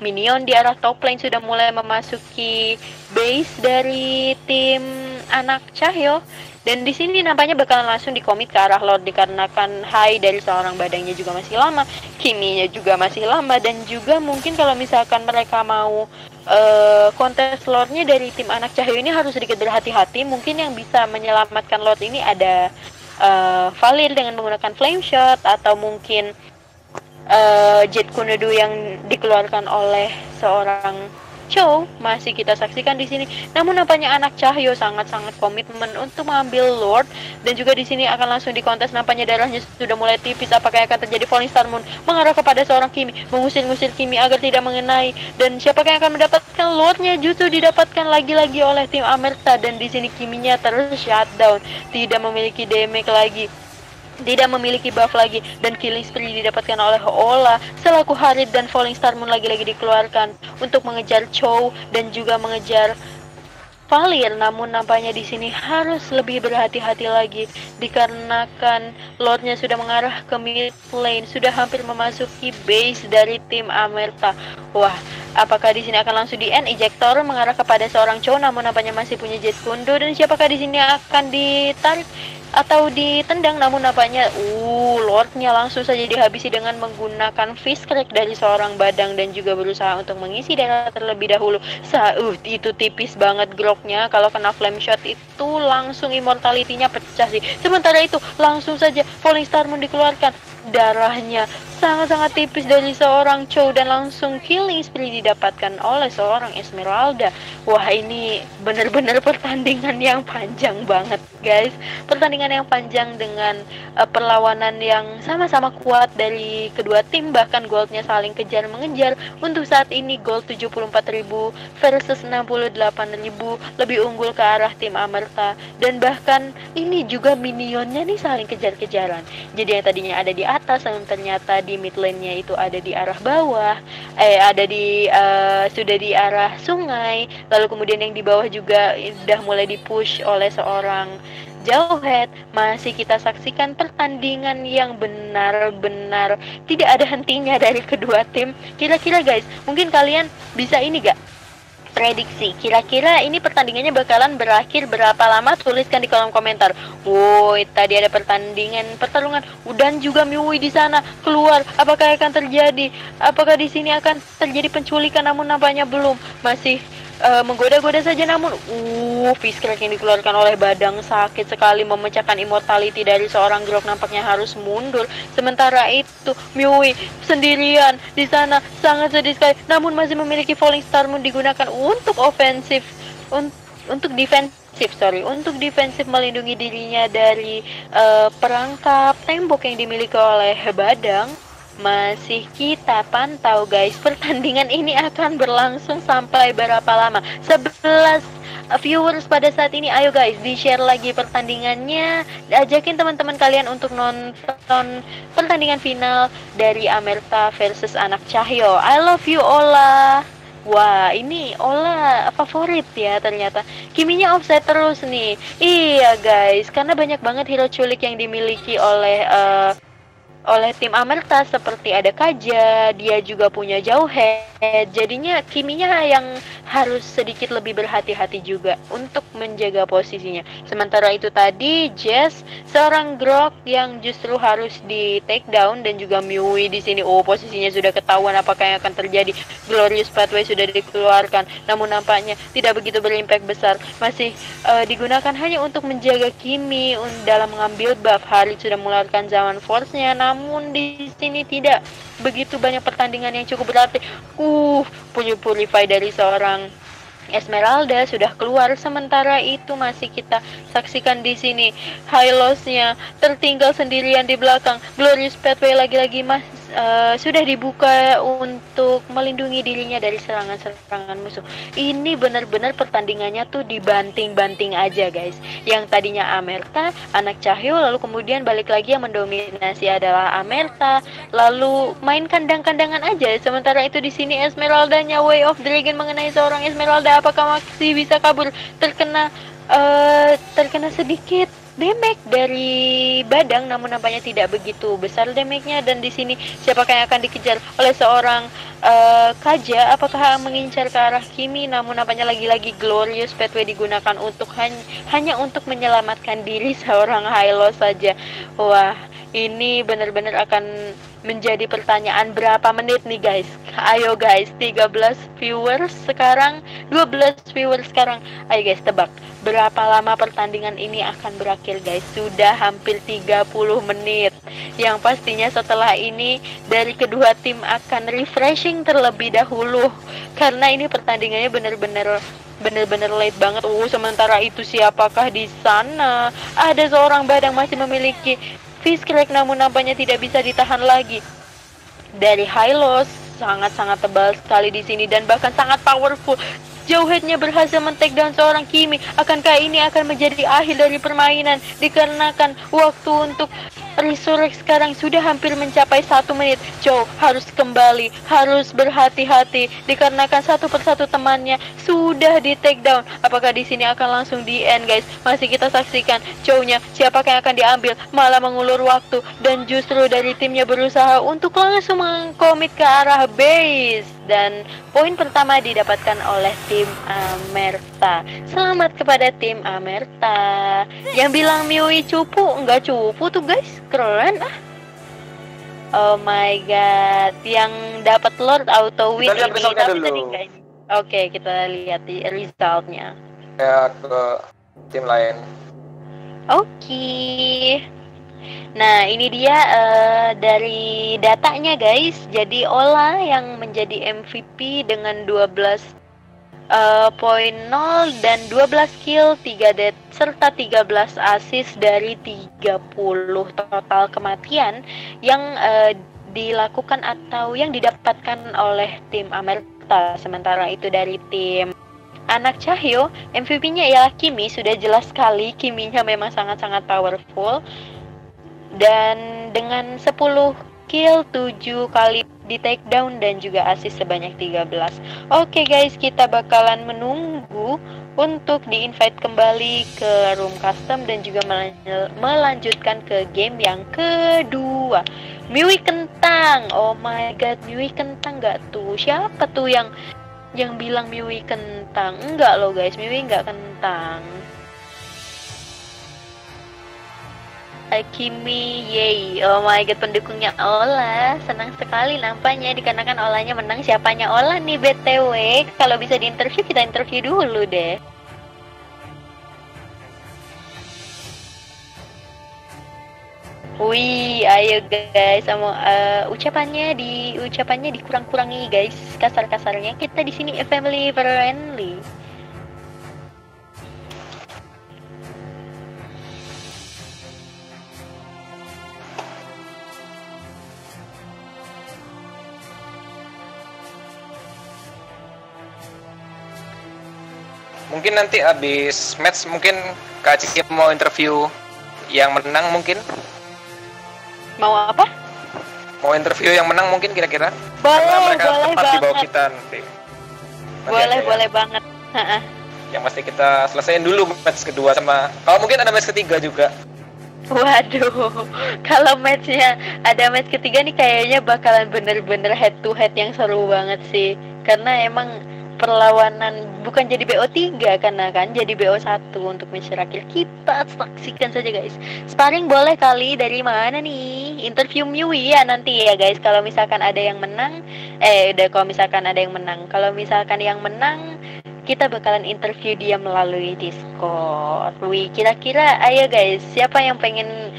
Minion di arah top lane sudah mulai memasuki base dari tim anak Cahyo dan di sini nampaknya bakalan langsung dikomit ke arah Lord dikarenakan high dari seorang badangnya juga masih lama, Kiminya juga masih lama dan juga mungkin kalau misalkan mereka mau eh, kontes Lordnya dari tim anak Cahyo ini harus sedikit berhati-hati. Mungkin yang bisa menyelamatkan Lord ini ada eh, Valir dengan menggunakan flame shot atau mungkin eh, Jet Kunodo yang dikeluarkan oleh seorang Chow masih kita saksikan di sini. Namun nampaknya anak Cahyo sangat-sangat komitmen untuk mengambil Lord dan juga di sini akan langsung dikontes. Nampaknya darahnya sudah mulai tipis. Apakah akan terjadi? Falling Star Moon mengarah kepada seorang Kimi, mengusir-ngusir Kimi agar tidak mengenai. Dan siapakah yang akan mendapatkan Lordnya? Justru didapatkan lagi-lagi oleh tim Amerta dan di sini Kiminya terus shutdown, tidak memiliki damage lagi tidak memiliki buff lagi dan killing spree didapatkan oleh Ola. Selaku Harid dan Falling Star Moon lagi-lagi dikeluarkan untuk mengejar Chow dan juga mengejar Valir. Namun nampaknya di sini harus lebih berhati-hati lagi dikarenakan Lordnya sudah mengarah ke mid lane sudah hampir memasuki base dari tim Amerta. Wah apakah di sini akan langsung di end? Ejector mengarah kepada seorang Chow namun nampaknya masih punya jet kundo. Dan siapakah di sini akan ditarik atau ditendang namun nampaknya uh Lordnya langsung saja dihabisi dengan menggunakan fish crack dari seorang badang dan juga berusaha untuk mengisi darah terlebih dahulu. Sa uh, itu tipis banget groknya kalau kena flame shot itu langsung immortality-nya pecah sih. Sementara itu langsung saja falling star moon dikeluarkan darahnya sangat-sangat tipis dari seorang Chow dan langsung killing spree didapatkan oleh seorang Esmeralda. Wah ini benar-benar pertandingan yang panjang banget guys. Pertandingan yang panjang dengan uh, perlawanan yang sama-sama kuat dari kedua tim bahkan goldnya saling kejar mengejar. Untuk saat ini gold 74.000 versus 68.000 lebih unggul ke arah tim Amerta dan bahkan ini juga minionnya nih saling kejar-kejaran. Jadi yang tadinya ada di atas yang ternyata di mid lane-nya itu ada di arah bawah, eh ada di uh, sudah di arah sungai, lalu kemudian yang di bawah juga sudah mulai dipush oleh seorang Jauhead masih kita saksikan pertandingan yang benar-benar tidak ada hentinya dari kedua tim. Kira-kira guys, mungkin kalian bisa ini gak prediksi. Kira-kira ini pertandingannya bakalan berakhir berapa lama? Tuliskan di kolom komentar. Woi tadi ada pertandingan pertarungan udan juga Miwi di sana. Keluar apakah akan terjadi? Apakah di sini akan terjadi penculikan? Namun nampaknya belum. Masih uh, menggoda-goda saja namun uh fiskal yang dikeluarkan oleh Badang sakit sekali memecahkan immortality dari seorang Grok nampaknya harus mundur. Sementara itu Miui sendirian di sana sangat sedih sekali. Namun masih memiliki Falling Star Moon digunakan untuk ofensif un untuk defensif sorry untuk defensif melindungi dirinya dari uh, perangkap tembok yang dimiliki oleh Badang masih kita pantau guys. Pertandingan ini akan berlangsung sampai berapa lama? 11 viewers pada saat ini. Ayo guys di share lagi pertandingannya. Ajakin teman-teman kalian untuk nonton pertandingan final dari Amerta versus anak Cahyo. I love you Ola. Wah, ini Ola favorit ya ternyata. Kiminya offset terus nih. Iya guys, karena banyak banget hero culik yang dimiliki oleh uh, oleh tim Amerta seperti ada Kaja, dia juga punya jauh head. Jadinya Kiminya yang harus sedikit lebih berhati-hati juga untuk menjaga posisinya. Sementara itu tadi Jess seorang Grok yang justru harus di take down dan juga Miui di sini oh posisinya sudah ketahuan apakah yang akan terjadi. Glorious Pathway sudah dikeluarkan namun nampaknya tidak begitu berimpact besar. Masih uh, digunakan hanya untuk menjaga Kimi dalam mengambil buff. Hari sudah mengeluarkan zaman force-nya namun di sini tidak begitu banyak pertandingan yang cukup berarti. Uh, purify dari seorang Esmeralda sudah keluar sementara itu masih kita saksikan di sini. Hylos-nya tertinggal sendirian di belakang. Glorious Pathway lagi-lagi mas uh, sudah dibuka untuk melindungi dirinya dari serangan-serangan musuh. Ini benar-benar pertandingannya tuh dibanting-banting aja guys. Yang tadinya Amerta, anak Cahyo, lalu kemudian balik lagi yang mendominasi adalah Amerta, lalu main kandang-kandangan aja. Sementara itu di sini Esmeralda-nya Way of Dragon mengenai seorang Esmeralda, apakah masih bisa kabur terkena uh, terkena sedikit damage dari Badang namun nampaknya tidak begitu besar damage-nya. Dan di sini siapakah yang akan dikejar oleh seorang eh, Kaja? Apakah mengincar ke arah Kimi? Namun nampaknya lagi-lagi Glorious Pathway digunakan untuk hanya hanya untuk menyelamatkan diri seorang Hylo saja. Wah ini benar-benar akan menjadi pertanyaan berapa menit nih guys? Ayo guys 13 viewers sekarang 12 viewers sekarang. Ayo guys tebak. Berapa lama pertandingan ini akan berakhir guys? Sudah hampir 30 menit. Yang pastinya setelah ini dari kedua tim akan refreshing terlebih dahulu. Karena ini pertandingannya benar-benar benar-benar late banget. Oh, sementara itu siapakah di sana? Ada seorang badang masih memiliki Fish crack namun nampaknya tidak bisa ditahan lagi. Dari Hylos sangat-sangat tebal sekali di sini dan bahkan sangat powerful. Jauh headnya berhasil men-take down seorang Kimi. Akankah ini akan menjadi akhir dari permainan? Dikarenakan waktu untuk Resurrect sekarang sudah hampir mencapai satu menit. Joe harus kembali, harus berhati-hati dikarenakan satu persatu temannya sudah di take down. Apakah di sini akan langsung di end, guys? Masih kita saksikan Joe-nya siapakah yang akan diambil, malah mengulur waktu dan justru dari timnya berusaha untuk langsung mengkomit ke arah base dan poin pertama didapatkan oleh tim Amerta. Selamat kepada tim Amerta. Yang bilang Miwi cupu, enggak cupu tuh guys, keren ah. Oh my god, yang dapat Lord auto win Kita lihat ini tapi dulu. tadi enggak ini. Oke, kita lihat di resultnya. Ya ke tim lain. Oke. Nah, ini dia eh, dari datanya guys. Jadi Ola yang menjadi MVP dengan 12 eh, poin 0 dan 12 kill, 3 death serta 13 assist dari 30 total kematian yang eh, dilakukan atau yang didapatkan oleh tim Amerta. Sementara itu dari tim Anak Cahyo, MVP-nya ialah Kimi, sudah jelas sekali Kiminya memang sangat-sangat powerful. Dan dengan 10 kill 7 kali di take down dan juga assist sebanyak 13. Oke guys, kita bakalan menunggu untuk di-invite kembali ke room custom dan juga melan- melanjutkan ke game yang kedua. Miwi kentang. Oh my god, Miwi kentang nggak tuh? Siapa tuh yang yang bilang Miwi kentang? Enggak loh guys, Miwi nggak kentang. Akimi yay. Oh my god pendukungnya Ola. Senang sekali nampaknya Dikarenakan Olanya menang. Siapanya Ola nih BTW Kalau bisa diinterview kita interview dulu deh. Wih, ayo guys, sama eh, ucapannya di ucapannya dikurang-kurangi guys, kasar-kasarnya. Kita di sini family friendly. Mungkin nanti habis match mungkin Kak Cici mau interview yang menang mungkin Mau apa? mau interview yang menang mungkin kira-kira Boleh, karena mereka boleh tepat di bawah banget. kita nanti. Nanti Boleh, ya. boleh banget. Yang pasti kita selesaiin dulu match kedua sama kalau mungkin ada match ketiga juga. Waduh, kalau matchnya ada match ketiga nih kayaknya bakalan bener-bener head to head yang seru banget sih. Karena emang perlawanan bukan jadi BO3 karena kan jadi BO1 untuk masyarakat kita. Saksikan saja guys. Sparring boleh kali. Dari mana nih? Interview Miwi ya nanti ya guys. Kalau misalkan ada yang menang eh udah kalau misalkan ada yang menang. Kalau misalkan yang menang kita bakalan interview dia melalui Discord. Wih, kira-kira ayo guys, siapa yang pengen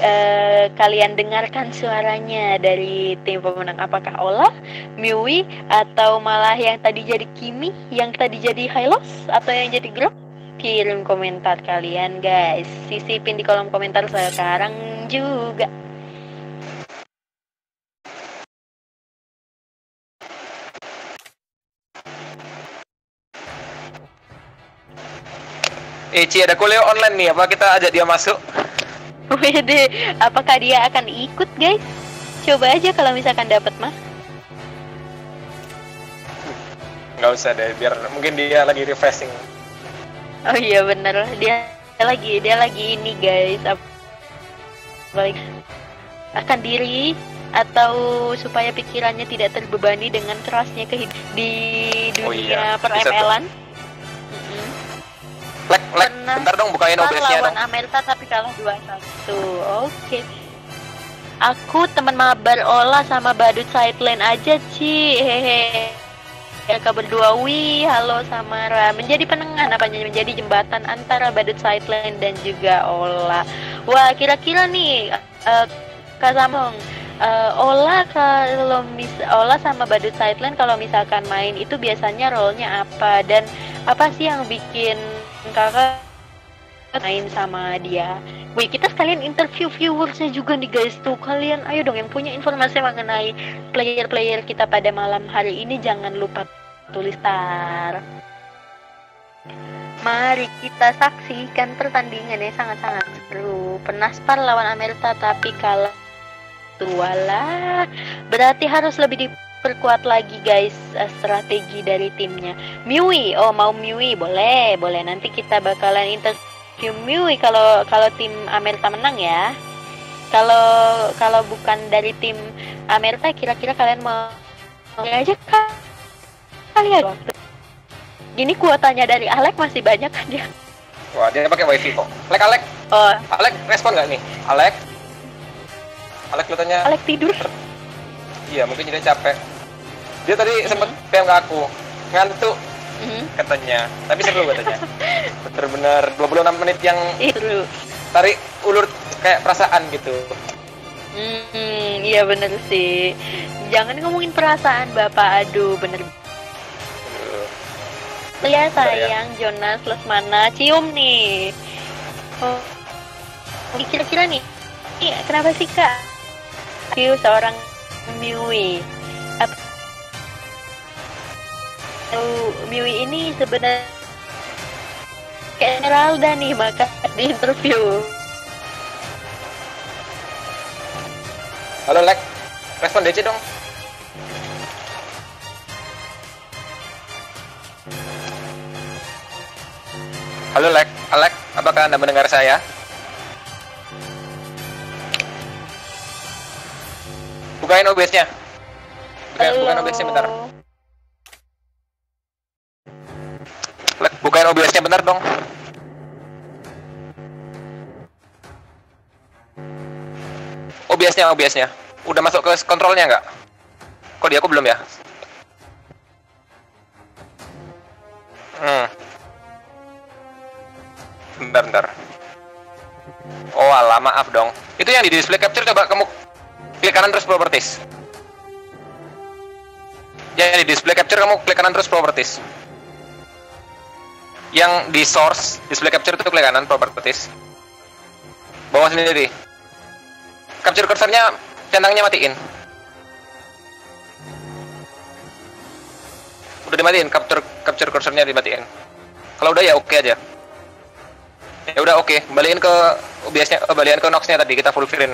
eh, kalian dengarkan suaranya dari tim pemenang? Apakah Ola, Miwi, atau malah yang tadi jadi Kimi, yang tadi jadi Hylos, atau yang jadi Grok? Kirim komentar kalian guys. Sisipin di kolom komentar sekarang juga. Eh Ci ada kuliah online nih, apa kita ajak dia masuk? Wede, apakah dia akan ikut guys? Coba aja kalau misalkan dapat mah. Nggak usah deh, biar mungkin dia lagi refreshing. Oh iya bener dia lagi dia lagi ini guys balik akan diri atau supaya pikirannya tidak terbebani dengan kerasnya kehid- di Oh dunia iya, per Lek, lek, Pernah bentar dong bukain OBS-nya lawan dong. Amelta tapi kalah 2-1. Oke. Aku teman mabar Ola sama Badut Sideline aja, Ci. Hehe. Ya berdua wih, halo Samara. Menjadi penengah apanya menjadi jembatan antara Badut Sideline dan juga Ola. Wah, kira-kira nih eh, Kak Samong eh, Ola kalau mis Ola sama Badut Sideline kalau misalkan main itu biasanya role-nya apa dan apa sih yang bikin kakak main sama dia. Wih, kita sekalian interview viewersnya juga nih guys tuh. Kalian ayo dong yang punya informasi mengenai player-player kita pada malam hari ini jangan lupa tulis tar. Mari kita saksikan pertandingan yang sangat-sangat seru. Penaspar lawan Amerika tapi kalah Tualah, berarti harus lebih diperkuat lagi guys eh, strategi dari timnya. Miwi, oh mau Miwi boleh, boleh nanti kita bakalan interview Miwi kalau kalau tim Amerika menang ya. Kalau kalau bukan dari tim Amerika kira-kira kalian mau aja kan kalian waktu. Gini kuotanya dari Alek masih banyak kan dia. Wah, dia pakai wifi kok. Lek, Alek, Oh, Alek respon nggak nih? Alek? Alek kelihatannya Alek tidur. iya mungkin dia capek. Dia tadi sempet PM ke aku, ngantuk Mhm. katanya. Tapi seru katanya. Bener-bener 26 menit yang Itu. tarik ulur kayak perasaan gitu. Hmm, iya bener sih. Jangan ngomongin perasaan Bapak, aduh bener. Lihat ya. sayang, Jonas Lesmana, cium nih. Oh, kira-kira nih, ini kenapa sih kak? View seorang Miwi. Ap- Oh, Miwi ini sebenarnya kayak Esmeralda nih maka di interview. Halo Lek, respon DC dong. Halo Lek, Alek, apakah Anda mendengar saya? Bukain OBS-nya. Bukain, bukain OBS-nya bentar. Bukain OBS-nya bentar dong. OBS-nya, OBS-nya. Udah masuk ke kontrolnya nggak? Kok di aku belum ya? Hmm. Bentar, bentar. Oh alah, maaf dong. Itu yang di display capture coba kamu klik kanan terus properties. Yang di display capture kamu klik kanan terus properties. Yang di source display capture itu klik kanan properties. Bawah sendiri. Capture cursornya centangnya matiin. Udah dimatiin capture capture cursornya dimatiin. Kalau udah ya oke aja. Ya udah oke, balikin ke OBS-nya, eh, balikin ke Nox-nya tadi kita full fill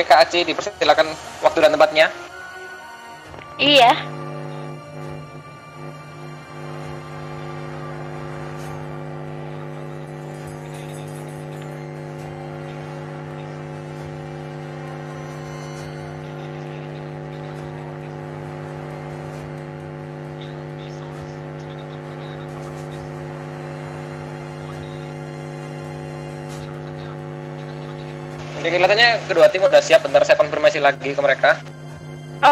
Oke Kak Aci, dipersilakan waktu dan tempatnya. Iya. Oke, kelihatannya kedua tim udah siap. Bentar saya konfirmasi lagi ke mereka.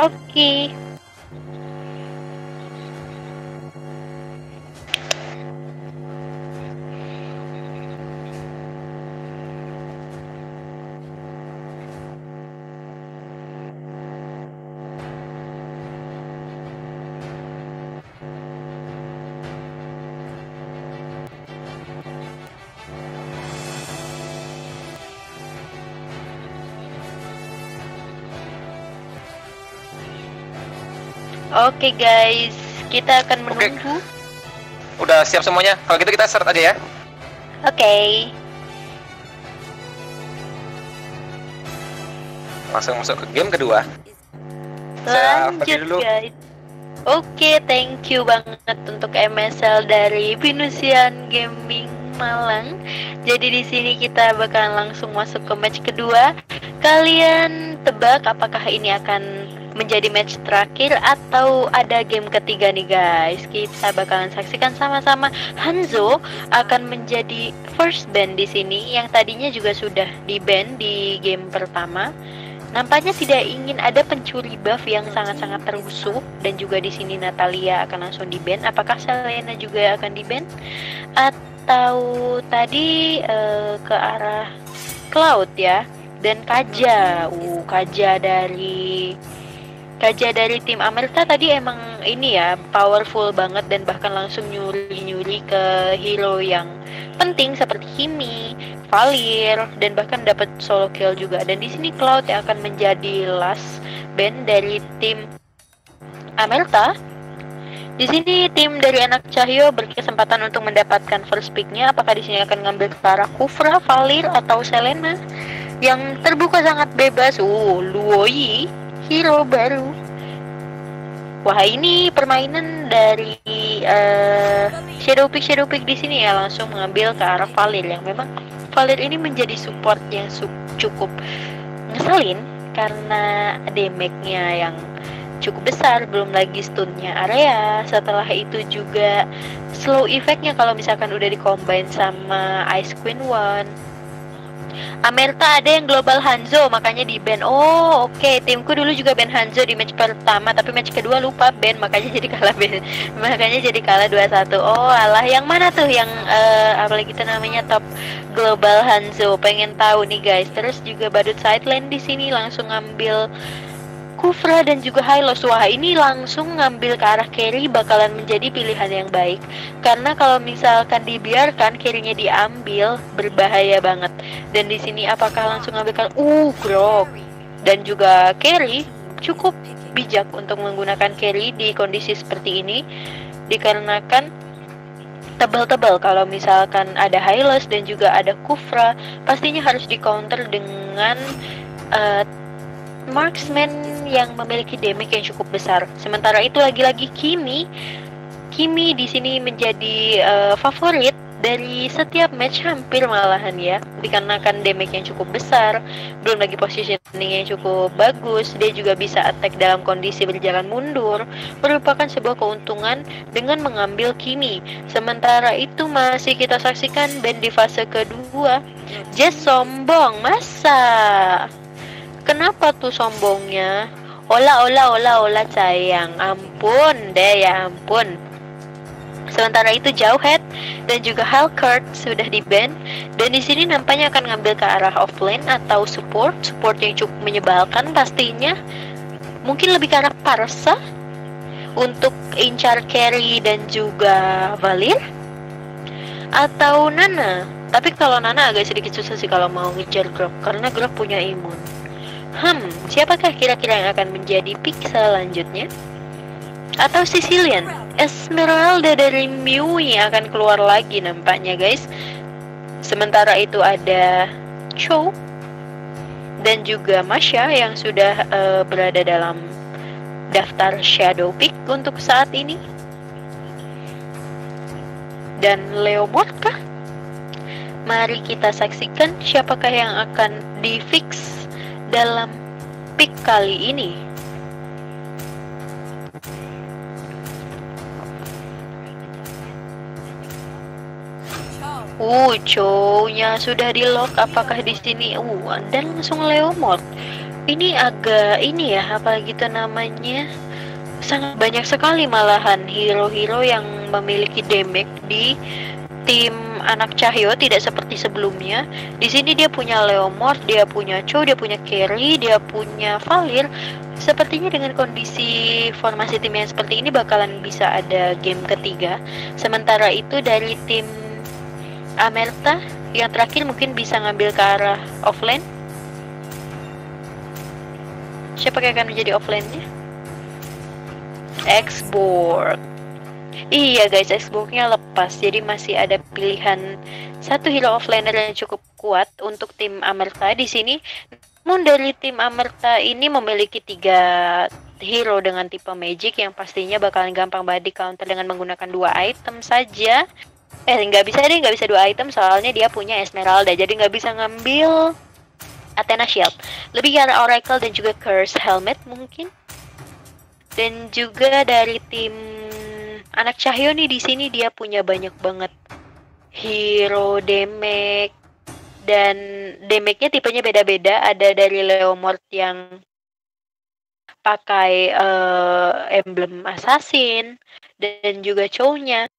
Oke. Oke guys, kita akan menunggu. Udah siap semuanya? Kalau gitu kita start aja ya. Oke. Langsung masuk ke game kedua. Saya Lanjut dulu. guys. Oke, thank you banget untuk MSL dari Venusian Gaming Malang. Jadi di sini kita bakalan langsung masuk ke match kedua. Kalian tebak apakah ini akan menjadi match terakhir atau ada game ketiga nih guys. Kita bakalan saksikan sama-sama Hanzo akan menjadi first band di sini yang tadinya juga sudah di band di game pertama. Nampaknya tidak ingin ada pencuri buff yang sangat-sangat terusuh dan juga di sini Natalia akan langsung di ban. Apakah Selena juga akan di ban? Atau tadi eh, ke arah Cloud ya dan Kaja. Uh, Kaja dari Kaja dari tim Amerika tadi emang ini ya powerful banget dan bahkan langsung nyuri-nyuri ke hero yang penting seperti Kimi, Valir dan bahkan dapat solo kill juga. Dan di sini Cloud yang akan menjadi last band dari tim Amerika. Di sini tim dari anak Cahyo berkesempatan untuk mendapatkan first picknya. Apakah di sini akan ngambil ke arah Kufra, Valir atau Selena? Yang terbuka sangat bebas. Uh, Luoyi, hero baru. Wah ini permainan dari eh, Shadow Pick Shadow Pick di sini ya langsung mengambil ke arah Valir yang memang Valir ini menjadi support yang cukup ngeselin karena damage-nya yang cukup besar belum lagi stunnya area setelah itu juga slow effect-nya kalau misalkan udah dikombin sama Ice Queen One Amerta ada yang global Hanzo makanya di ban. Oh, oke. Timku dulu juga ban Hanzo di match pertama, tapi match kedua lupa ban makanya jadi kalah ban. makanya jadi kalah 2-1. Oh, alah yang mana tuh yang eh apalagi itu namanya top global Hanzo. Pengen tahu nih guys. Terus juga Badut Sideline di sini langsung ngambil Kufra dan juga Hylos Wah ini langsung ngambil ke arah carry bakalan menjadi pilihan yang baik. Karena kalau misalkan dibiarkan carry-nya diambil berbahaya banget. Dan di sini apakah langsung ngambil ke Uh, Grok Dan juga carry cukup bijak untuk menggunakan carry di kondisi seperti ini. Dikarenakan tebal-tebal kalau misalkan ada Hylos dan juga ada Kufra Pastinya harus di counter dengan eh, marksman yang memiliki damage yang cukup besar. Sementara itu lagi-lagi Kimi, Kimi di sini menjadi eh, favorit dari setiap match hampir malahan ya, dikarenakan damage yang cukup besar, belum lagi positioning yang cukup bagus, dia juga bisa attack dalam kondisi berjalan mundur, merupakan sebuah keuntungan dengan mengambil Kimi. Sementara itu masih kita saksikan band di fase kedua, Jess sombong, masa? Kenapa tuh sombongnya? Ola ola ola ola sayang. Ampun deh ya ampun. Sementara itu Jauhead dan juga Halkert sudah di ban dan di sini nampaknya akan ngambil ke arah offlane atau support, support yang cukup menyebalkan pastinya. Mungkin lebih ke arah Parsa untuk incar carry dan juga Valir atau Nana. Tapi kalau Nana agak sedikit susah sih kalau mau ngejar Grok karena Grok punya imun. Hmm, siapakah kira-kira yang akan menjadi pick selanjutnya? Atau Sicilian? Esmeralda dari Miui akan keluar lagi nampaknya guys. Sementara itu ada Cho dan juga Masha yang sudah eh, berada dalam daftar shadow pick untuk saat ini. Dan Leo Morka. Mari kita saksikan siapakah yang akan di fix dalam pick kali ini. Uh, cownya sudah di lock. Apakah di sini? Uh, dan langsung Leomord. Ini agak ini ya, apa gitu namanya? Sangat banyak sekali malahan hero-hero yang memiliki damage di tim anak Cahyo tidak seperti sebelumnya. Di sini dia punya Leomord, dia punya Cho, dia punya Carry, dia punya Valir. Sepertinya dengan kondisi formasi tim yang seperti ini bakalan bisa ada game ketiga. Sementara itu dari tim Amerta yang terakhir mungkin bisa ngambil ke arah offline. Siapa yang akan menjadi offline-nya? Export. Iya guys, Xbox-nya lepas, jadi masih ada pilihan satu hero offlaner yang cukup kuat untuk tim Amerta di sini. Namun dari tim Amerta ini memiliki tiga hero dengan tipe magic yang pastinya bakalan gampang banget di counter dengan menggunakan dua item saja. Eh nggak bisa deh, nggak bisa dua item soalnya dia punya Esmeralda, jadi nggak bisa ngambil Athena Shield. Lebih ke Oracle dan juga Curse Helmet mungkin. Dan juga dari tim anak Cahyo nih di sini dia punya banyak banget hero damage dan damage-nya tipenya beda-beda. Ada dari Leomord yang pakai eh, emblem assassin dan juga cownya.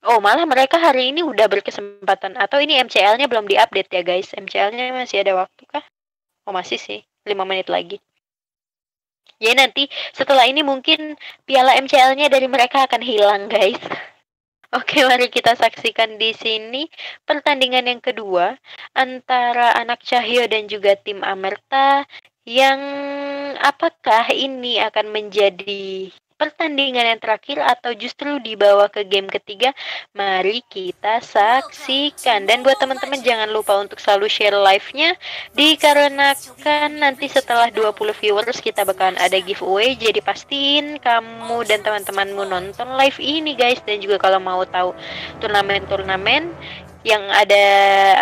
Oh, malah mereka hari ini udah berkesempatan atau ini MCL-nya belum diupdate ya, guys. MCL-nya masih ada waktu kah? Oh, masih sih. 5 menit lagi. Ya nanti setelah ini mungkin piala MCL-nya dari mereka akan hilang, guys. Oke, mari kita saksikan di sini pertandingan yang kedua antara Anak Cahyo dan juga tim Amerta yang apakah ini akan menjadi pertandingan yang terakhir atau justru dibawa ke game ketiga mari kita saksikan. Dan buat teman-teman jangan lupa untuk selalu share live-nya dikarenakan nanti setelah 20 viewers kita bakalan ada giveaway. Jadi pastiin kamu dan teman-temanmu nonton live ini guys. Dan juga kalau mau tahu turnamen-turnamen yang ada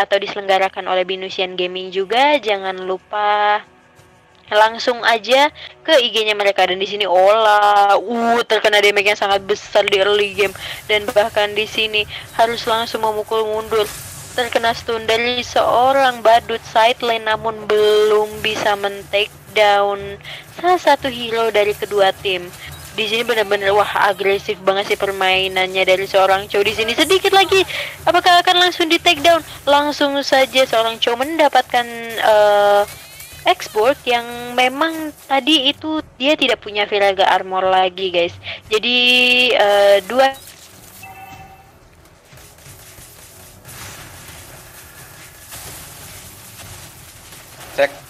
atau diselenggarakan oleh Binusian Gaming juga jangan lupa langsung aja ke IG-nya mereka. Dan di sini Ola uh terkena damage yang sangat besar di early game. Dan bahkan di sini harus langsung memukul mundur. Terkena stun dari seorang badut side lane namun belum bisa men-take down salah satu hero dari kedua tim. Di sini benar-benar wah agresif banget sih permainannya dari seorang cow di sini sedikit lagi apakah akan langsung di take down? Langsung saja seorang cow mendapatkan uh, export yang memang tadi itu dia tidak punya Viraga armor lagi guys jadi uh, dua Cek.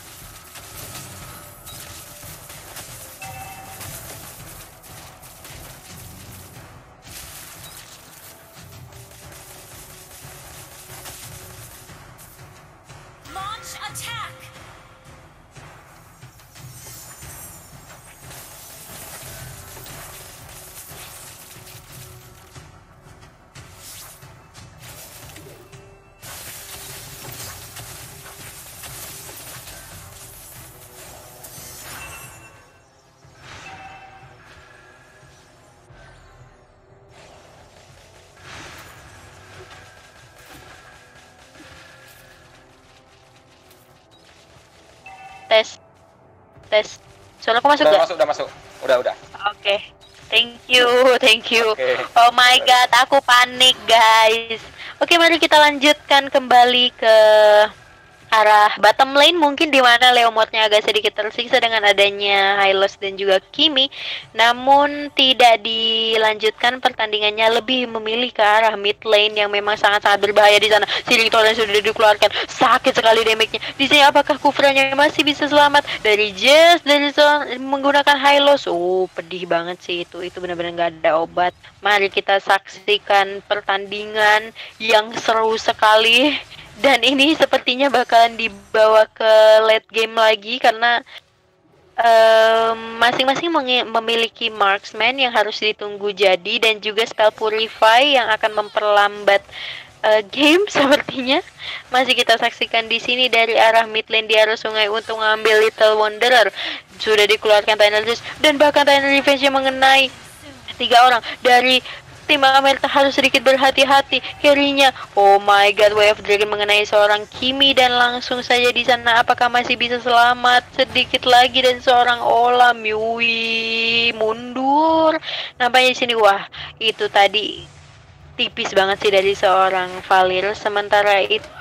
Tes suara aku masuk Udah gak? masuk, udah masuk. Udah, udah. Oke thank you thank you Oke. oh my god aku panik guys oke mari kita lanjutkan kembali ke arah bottom lane mungkin di mana Leomordnya agak sedikit tersiksa dengan adanya Hylos dan juga Kimi. Namun tidak dilanjutkan pertandingannya lebih memilih ke arah mid lane yang memang sangat-sangat berbahaya di sana. Siling Torrent sudah dikeluarkan. Sakit sekali damage-nya. Di sini apakah Kufranya masih bisa selamat? Dari Jess seorang- menggunakan Hylos. Oh pedih banget sih itu. Itu benar-benar nggak ada obat. Mari kita saksikan pertandingan yang seru sekali dan ini sepertinya bakalan dibawa ke late game lagi karena masing-masing mengi- memiliki marksman yang harus ditunggu jadi dan juga spell purify yang akan memperlambat eh, game. Sepertinya masih kita saksikan di sini dari arah mid lane di arah sungai untuk mengambil Little Wanderer. Sudah dikeluarkan Juice dan bahkan Final Revenge yang mengenai tiga orang dari tim Amerika harus sedikit berhati-hati. Carry-nya oh my god Way of Dragon mengenai seorang Kimi dan langsung saja di sana. Apakah masih bisa selamat sedikit lagi dan seorang Olam Yui mundur? Nampaknya di sini wah itu tadi tipis banget sih dari seorang Valir. Sementara itu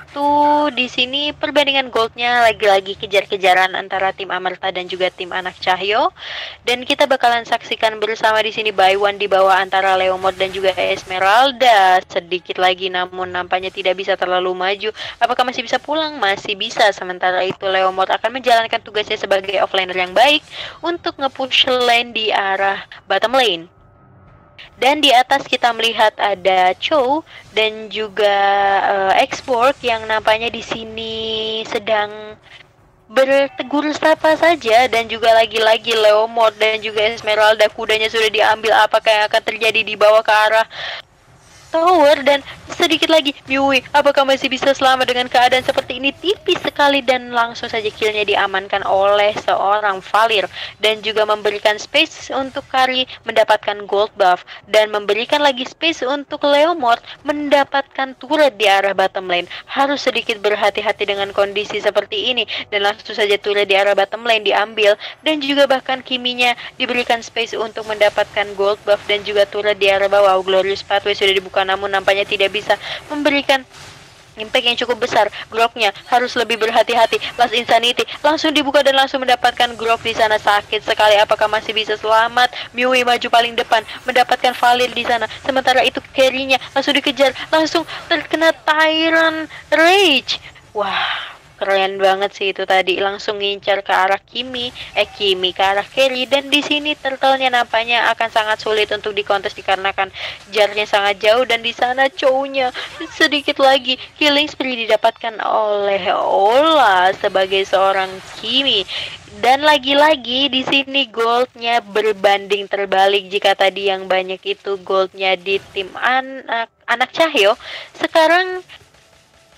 di sini perbandingan goldnya lagi-lagi kejar-kejaran antara tim Amerta dan juga tim Anak Cahyo. Dan kita bakalan saksikan bersama di sini one di bawah antara Leomord dan juga Esmeralda. Sedikit lagi namun nampaknya tidak bisa terlalu maju. Apakah masih bisa pulang? Masih bisa. Sementara itu Leomord akan menjalankan tugasnya sebagai offlaner yang baik untuk nge-push lane di arah bottom lane Dan di atas kita melihat ada Chow dan juga Xborg yang nampaknya di sini sedang bertegur sapa saja dan juga lagi-lagi Leomord dan juga Esmeralda kudanya sudah diambil. Apakah yang akan terjadi di bawah ke arah tower dan sedikit lagi Miui apakah masih bisa selamat dengan keadaan seperti ini? Tipis sekali dan langsung saja killnya diamankan oleh seorang Valir dan juga memberikan space untuk Kari mendapatkan gold buff dan memberikan lagi space untuk Leomord mendapatkan turret di arah bottom lane. Harus sedikit berhati-hati dengan kondisi seperti ini dan langsung saja turret di arah bottom lane diambil dan juga bahkan Kiminya diberikan space untuk mendapatkan gold buff dan juga turret di arah bawah. Glorious Pathway sudah dibuka namun nampaknya tidak bisa memberikan impact yang cukup besar. Groknya harus lebih berhati-hati. Last Insanity langsung dibuka dan langsung mendapatkan Grok di sana sakit sekali. Apakah masih bisa selamat? Miui maju paling depan mendapatkan Valir di sana. Sementara itu carry-nya langsung dikejar, langsung terkena Tyrant Rage. Wah, keren banget sih itu tadi. Langsung ngincar ke arah Kimi. Eh Kimi ke arah Kerry. Dan di sini turtle-nya nampaknya akan sangat sulit untuk dikontes dikarenakan jaraknya sangat jauh. Dan di sana cownya sedikit lagi killing spree didapatkan oleh Ola sebagai seorang Kimi. Dan lagi-lagi di sini goldnya berbanding terbalik. Jika tadi yang banyak itu goldnya di tim anak anak Cahyo sekarang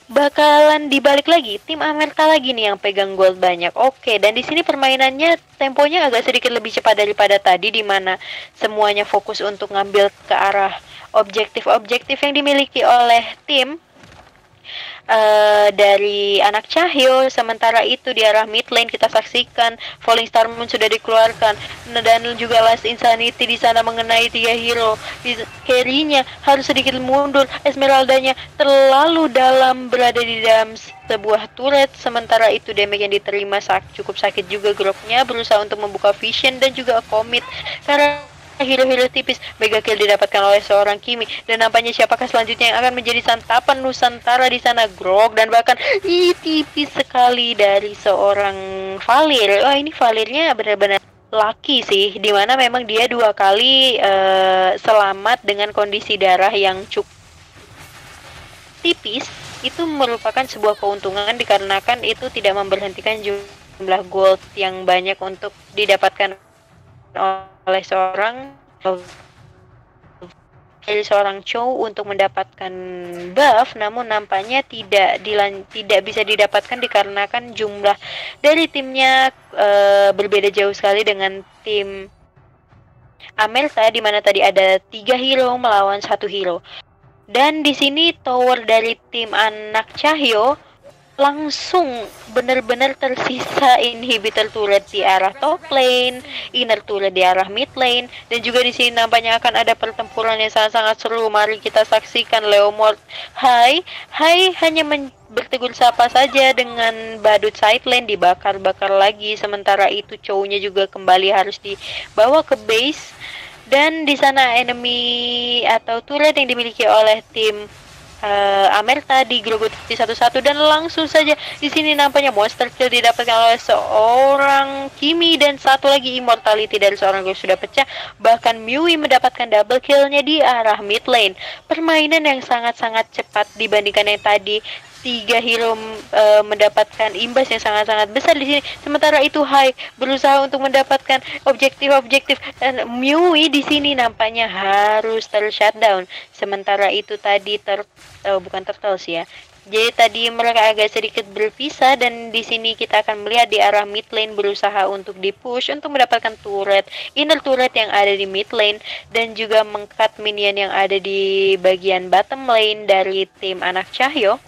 bakalan dibalik lagi tim Amerika lagi nih yang pegang gold banyak. Oke, dan di sini permainannya temponya agak sedikit lebih cepat daripada tadi di mana semuanya fokus untuk ngambil ke arah objektif-objektif yang dimiliki oleh tim uh, dari anak Cahyo sementara itu di arah mid lane kita saksikan Falling Star Moon sudah dikeluarkan dan juga Last Insanity di sana mengenai tiga hero. Di carry-nya harus sedikit mundur Esmeraldanya terlalu dalam berada di dalam sebuah turret sementara itu damage yang diterima sak cukup sakit juga grupnya berusaha untuk membuka vision dan juga commit. Karena hero-hero tipis. Mega kill didapatkan oleh seorang Kimi. Dan nampaknya siapakah selanjutnya yang akan menjadi santapan Nusantara di sana? Grog dan bahkan ih, tipis sekali dari seorang Valir. Wah ini Valirnya benar-benar laki sih. Di mana memang dia dua kali eh, selamat dengan kondisi darah yang cukup tipis. Itu merupakan sebuah keuntungan dikarenakan itu tidak memberhentikan jumlah gold yang banyak untuk didapatkan oleh seorang dari seorang Chow untuk mendapatkan buff namun nampaknya tidak dilan tidak bisa didapatkan dikarenakan jumlah dari timnya eh, berbeda jauh sekali dengan tim Amelsa di mana tadi ada tiga hero melawan satu hero. Dan di sini tower dari tim anak Cahyo langsung benar-benar tersisa inhibitor turret di arah top lane, inner turret di arah mid lane, dan juga di sini nampaknya akan ada pertempuran yang sangat-sangat seru. Mari kita saksikan Leomord. Hai, hai hanya men bertegur sapa saja dengan badut side lane dibakar-bakar lagi. Sementara itu cowoknya juga kembali harus dibawa ke base. Dan di sana enemy atau turret yang dimiliki oleh tim uh, Amerta digerogoti satu-satu dan langsung saja di sini nampaknya monster kill didapatkan oleh seorang Kimi dan satu lagi immortality dari seorang yang sudah pecah. Bahkan Miui mendapatkan double killnya di arah mid lane. Permainan yang sangat-sangat cepat dibandingkan yang tadi tiga hero uh, mendapatkan imbas yang sangat-sangat besar di sini. Sementara itu Hai berusaha untuk mendapatkan objektif-objektif dan Miui di sini nampaknya harus ter shutdown. Sementara itu tadi ter uh, bukan turtle sih ya. Jadi tadi mereka agak sedikit berpisah dan di sini kita akan melihat di arah mid lane berusaha untuk dipush untuk mendapatkan turret, inner turret yang ada di mid lane dan juga mengkat minion yang ada di bagian bottom lane dari tim anak Cahyo.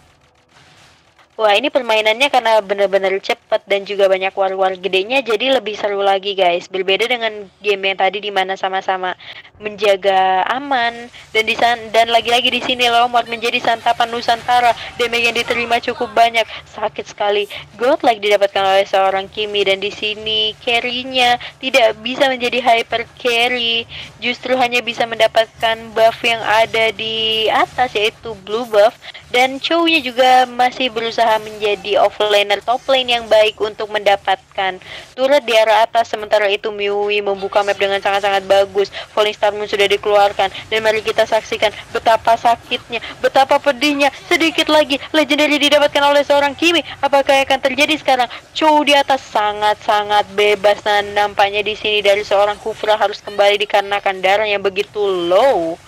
Wah ini permainannya karena benar-benar cepat dan juga banyak war-war gedenya jadi lebih seru lagi guys. Berbeda dengan game yang tadi di mana sama-sama menjaga aman dan di dan lagi-lagi di sini Lomor menjadi santapan Nusantara. Damage yang diterima cukup banyak, sakit sekali. Godlike didapatkan oleh seorang Kimi dan di sini carry-nya tidak bisa menjadi hyper carry, justru hanya bisa mendapatkan buff yang ada di atas yaitu blue buff dan Chow-nya juga masih berusaha berusaha menjadi offlaner top lane yang baik untuk mendapatkan turret di arah atas. Sementara itu Miui membuka map dengan sangat-sangat bagus. Falling Star Moon sudah dikeluarkan. Dan mari kita saksikan betapa sakitnya betapa pedihnya sedikit lagi legendary didapatkan oleh seorang Kimi. Apakah yang akan terjadi sekarang? Chow di atas sangat-sangat bebas. Dan nampaknya di sini dari seorang Kufra harus kembali dikarenakan darah yang begitu low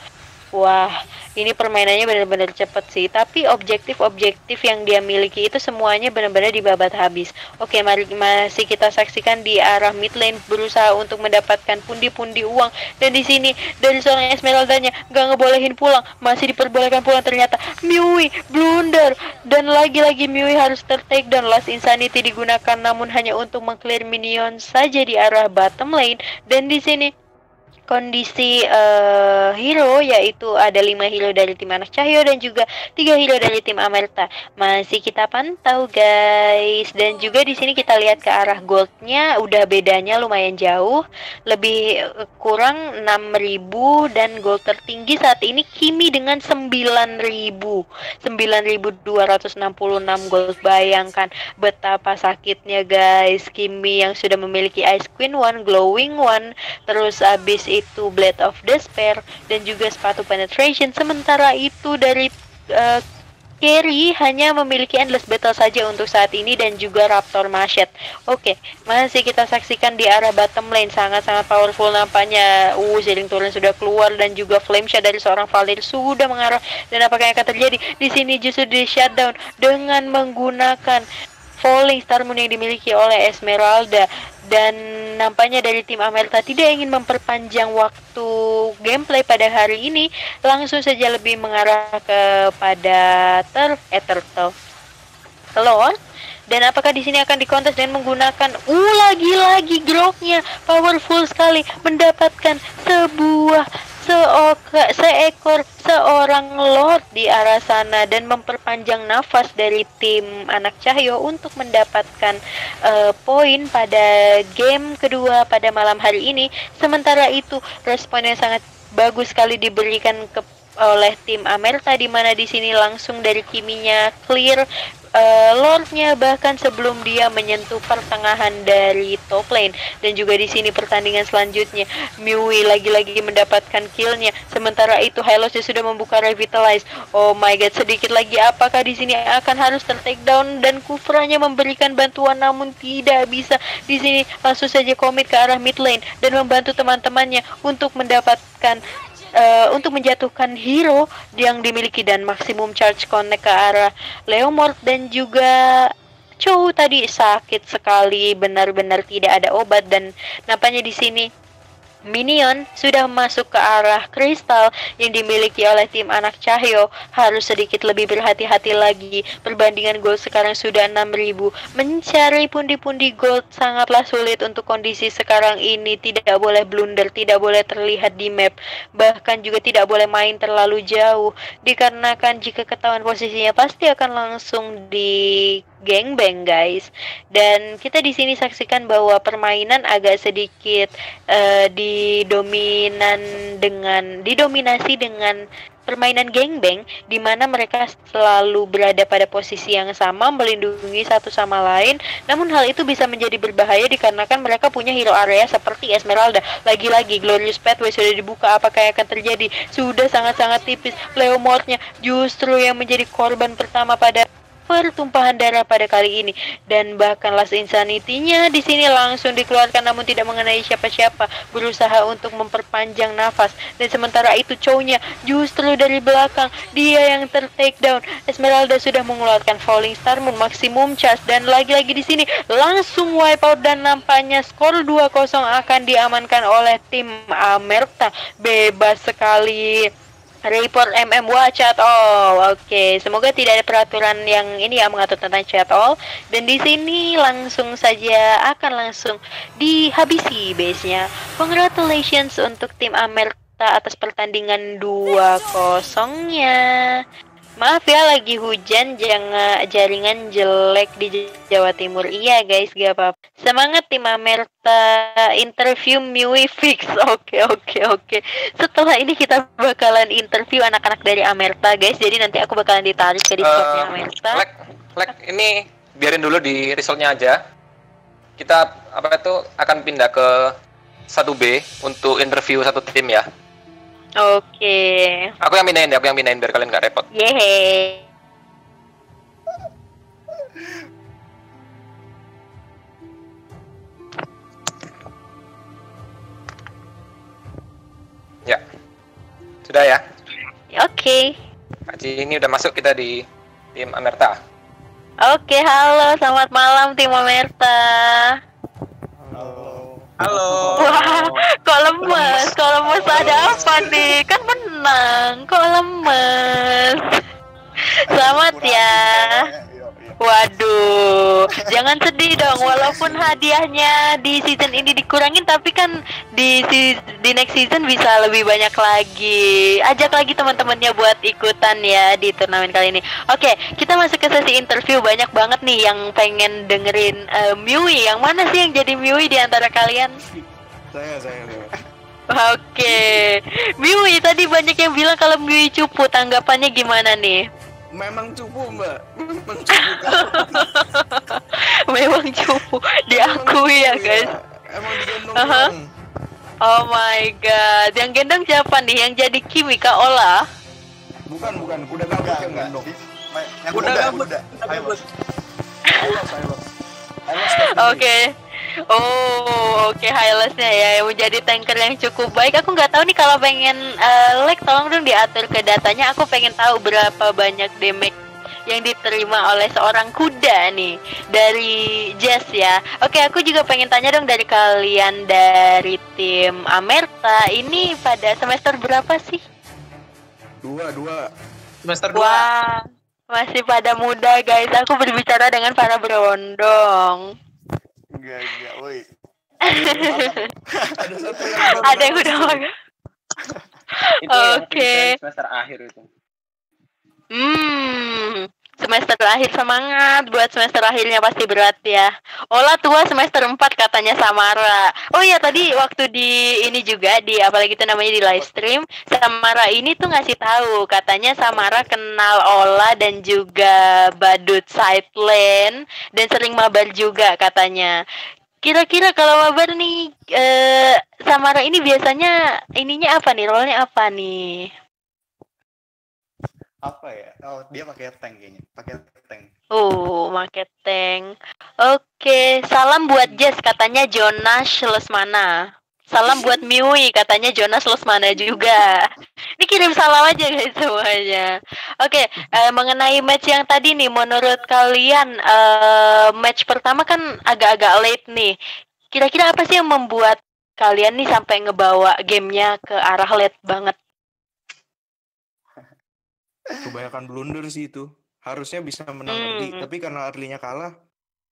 Wah, ini permainannya benar-benar cepet sih. Tapi objektif-objektif yang dia miliki itu semuanya benar-benar dibabat habis. Oke, mari masih kita saksikan di arah mid lane berusaha untuk mendapatkan pundi-pundi uang. Dan di sini dari seorang Esmeraldanya nggak ngebolehin pulang, masih diperbolehkan pulang ternyata. Miui blunder dan lagi-lagi Miui harus tertake dan last insanity digunakan namun hanya untuk mengclear minion saja di arah bottom lane. Dan di sini kondisi eh, hero yaitu ada lima hero dari tim anak cahyo dan juga tiga hero dari tim Amerta masih kita pantau guys. Dan juga di sini kita lihat ke arah goldnya udah bedanya lumayan jauh. Lebih eh, kurang 6000 dan gold tertinggi saat ini Kimi dengan 9000 9266 gold. Bayangkan betapa sakitnya guys. Kimi yang sudah memiliki Ice Queen One Glowing One. Terus abis itu Blade of Despair dan juga sepatu penetration sementara itu dari uh, Carry hanya memiliki endless battle saja untuk saat ini dan juga Raptor Mashet. Oke, masih kita saksikan di arah bottom lane sangat-sangat powerful nampaknya. Uh, Zilling turun sudah keluar dan juga Flame Shot dari seorang Valir sudah mengarah dan apakah yang akan terjadi? Di sini justru di shutdown dengan menggunakan Falling Star Moon yang dimiliki oleh Esmeralda dan nampaknya dari tim Amelta tidak ingin memperpanjang waktu gameplay pada hari ini. Langsung saja lebih mengarah kepada turf eh turtle dan apakah di sini akan dikontes dengan menggunakan uh lagi-lagi groknya. Powerful sekali mendapatkan sebuah seoka, seekor seorang lord di arah sana dan memperpanjang nafas dari tim anak cahyo untuk mendapatkan uh, poin pada game kedua pada malam hari ini. Sementara itu responnya sangat bagus sekali diberikan ke oleh tim Amerta di mana di sini langsung dari kiminya clear uh, Lordnya bahkan sebelum dia menyentuh pertengahan dari top lane. Dan juga di sini pertandingan selanjutnya Miui lagi-lagi mendapatkan killnya. Sementara itu Hylos sudah membuka revitalize. Oh my god sedikit lagi apakah di sini akan harus ter down dan Kufranya memberikan bantuan namun tidak bisa. Di sini langsung saja komit ke arah mid lane dan membantu teman-temannya untuk mendapatkan uh, untuk menjatuhkan hero yang dimiliki dan maksimum charge connect ke arah Leomord dan juga Chow tadi sakit sekali benar-benar tidak ada obat dan nampaknya di sini Minion sudah masuk ke arah kristal yang dimiliki oleh tim anak Cahyo harus sedikit lebih berhati-hati lagi. Perbandingan gold sekarang sudah 6000. Mencari pundi-pundi gold sangatlah sulit untuk kondisi sekarang ini. Tidak boleh blunder, tidak boleh terlihat di map. Bahkan juga tidak boleh main terlalu jauh. Dikarenakan jika ketahuan posisinya pasti akan langsung di gangbang guys. Dan kita di sini saksikan bahwa permainan agak sedikit uh, didominan dengan didominasi dengan permainan gangbang di mana mereka selalu berada pada posisi yang sama melindungi satu sama lain. Namun hal itu bisa menjadi berbahaya dikarenakan mereka punya hero area seperti Esmeralda. Lagi-lagi Glorious Pathway sudah dibuka. Apakah yang akan terjadi? Sudah sangat-sangat tipis. Leomordnya justru yang menjadi korban pertama pada pertumpahan darah pada kali ini. Dan bahkan Last Insanity-nya di sini langsung dikeluarkan namun tidak mengenai siapa-siapa. Berusaha untuk memperpanjang nafas. Dan sementara itu cownya justru dari belakang. Dia yang ter take down. Esmeralda sudah mengeluarkan Falling Star Moon maksimum charge dan lagi-lagi di sini langsung wipe out. Dan nampaknya skor 2-0 akan diamankan oleh tim Amerta. Bebas sekali Report MM Watch chat all. Oke, semoga tidak ada peraturan yang ini ya mengatur tentang chat all. Dan di sini langsung saja akan langsung dihabisi base-nya. Congratulations untuk tim Amerta atas pertandingan 2-0-nya. Maaf ya lagi hujan, jangan jaringan jelek di Jawa Timur. Iya guys, gak apa-apa. Semangat tim Amerta interview Miwi fix. Oke oke oke. Setelah ini kita bakalan interview anak-anak dari Amerta guys. Jadi nanti aku bakalan ditarik ke Discordnya Uh, Amerta. Lek, Lek, ini biarin dulu di resultnya aja. Kita apa itu akan pindah ke 1B untuk interview satu tim ya. Oke. Aku yang pindahin ya, aku yang pindahin biar kalian nggak repot. Yeay. Ya. Sudah ya. Oke. Haji ini udah masuk kita di tim Amerta. Oke, halo, selamat malam tim Omerta. Halo. Wah, kok lemes? Kok lemes ada apa nih? Kan menang. Kok lemes? Selamat ya. Waduh, jangan sedih dong. Walaupun hadiahnya di season ini dikurangin, tapi kan di si- di next season bisa lebih banyak lagi. Ajak lagi teman-temannya buat ikutan ya di turnamen kali ini. Oke, kita masuk ke sesi interview. Banyak banget nih yang pengen dengerin eh, Miwi. Yang mana sih yang jadi Miwi di antara kalian? Saya, saya, saya. Oke, Miwi tadi banyak yang bilang kalau Miwi cupu. Tanggapannya gimana nih? Memang cupu mbak. Memang cupu kan. Memang cupu, diakui ya guys. Emang digendong Aha. doang. Oh my god, yang gendong siapa nih? Yang jadi Kimi Kak Ola? Bukan, bukan. Kuda gabut yang gendong. Yang Kuda gabut. muda. Gabut. Alos, alos. Oke. Oh, oke highlightsnya ya yang menjadi tanker yang cukup baik. Aku nggak tahu nih kalau pengen eh, like tolong dong diatur ke datanya. Aku pengen tahu berapa banyak damage yang diterima oleh seorang kuda nih dari Jazz ya. Oke, aku juga pengen tanya dong dari kalian dari tim Amerta ini pada semester berapa sih? Dua, dua. Semester Wah, masih pada muda guys. Aku berbicara dengan para berondong. Enggak, enggak, woi. Ada satu yang Ada yang udah makan. Itu yang Oke. present semester akhir itu. Hmm, semester akhir semangat buat semester akhirnya pasti berat ya. Ola tua semester 4 katanya Samara. Oh iya tadi waktu di ini juga di apalagi itu namanya di live stream, Samara ini tuh ngasih tahu katanya Samara kenal Ola dan juga Badut Sideland dan sering mabar juga katanya. Kira-kira kalau mabar nih eh, Samara ini biasanya ininya apa nih? Role-nya apa nih? Apa ya? Oh, dia pakai tank kayaknya. Pakai tank. Oh, marketing. Oke, salam buat Jess katanya Jonas Lesmana. Salam buat Miwi katanya Jonas Lesmana juga. Ini kirim salam aja guys semuanya. Oke, eh, mengenai match yang tadi nih, menurut kalian eh, match pertama kan agak-agak late nih. Kira-kira apa sih yang membuat kalian nih sampai ngebawa gamenya ke arah late banget? Kebanyakan blunder sih itu. Harusnya bisa menang early, Hmm. tapi karena early-nya kalah,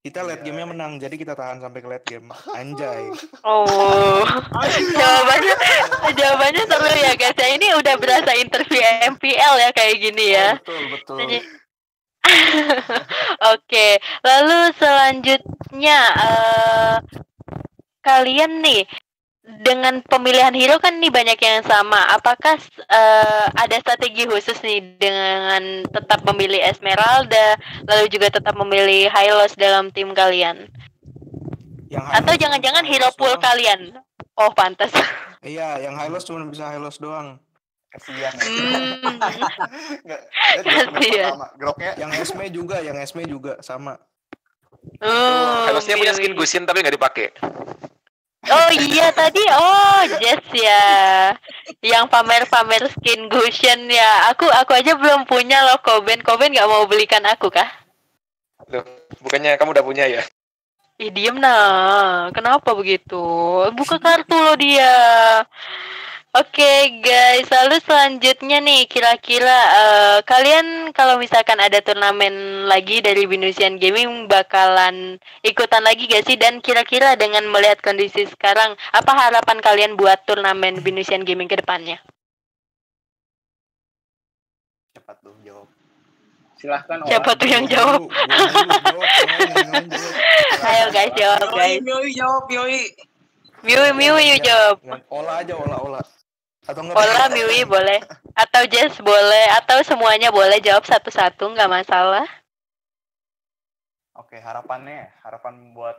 kita late Iya. game-nya menang. Jadi kita tahan sampai ke late game. Anjay. Oh, jawabannya jawabannya seru ya guys ya. Ini udah berasa interview MPL ya kayak gini ya. Betul, betul. Jadi- Oke, lalu selanjutnya eh, kalian nih dengan pemilihan hero kan nih banyak yang sama. Apakah eh, ada strategi khusus nih dengan tetap memilih Esmeralda, lalu juga tetap memilih Hylos dalam tim kalian? Yang Atau jangan-jangan hero pool doang. kalian? Oh, pantas. Iya, yang Hylos cuma bisa Hylos doang. Kasihan. Hmm. Kasihan. Groknya Yang Esme juga, yang Esme juga sama. Oh, Harusnya punya skin Gusin tapi nggak dipakai. Oh iya tadi. Oh Jess ya. Yang pamer-pamer skin Gushen ya. Aku aku aja belum punya loh Koben Koben nggak mau belikan aku kah? Loh, bukannya kamu udah punya ya? Ih diem nah. Kenapa begitu? Buka kartu loh dia Oke guys lalu selanjutnya nih kira-kira eh, kalian kalau misalkan ada turnamen lagi dari Venusian Gaming bakalan ikutan lagi gak sih dan kira-kira dengan melihat kondisi sekarang apa harapan kalian buat turnamen Venusian Gaming ke depannya? cepat tuh jawab. Silahkan Siapa tuh yang jawab? Ayo guys jawab guys. Yoi, jawab, yoi. Miwi Miwi yuk jawab. Olah aja, olah, olah. Atau enggak? Ola Miwi boleh atau Jess boleh atau semuanya boleh jawab satu-satu nggak masalah. Oke, harapannya, harapan buat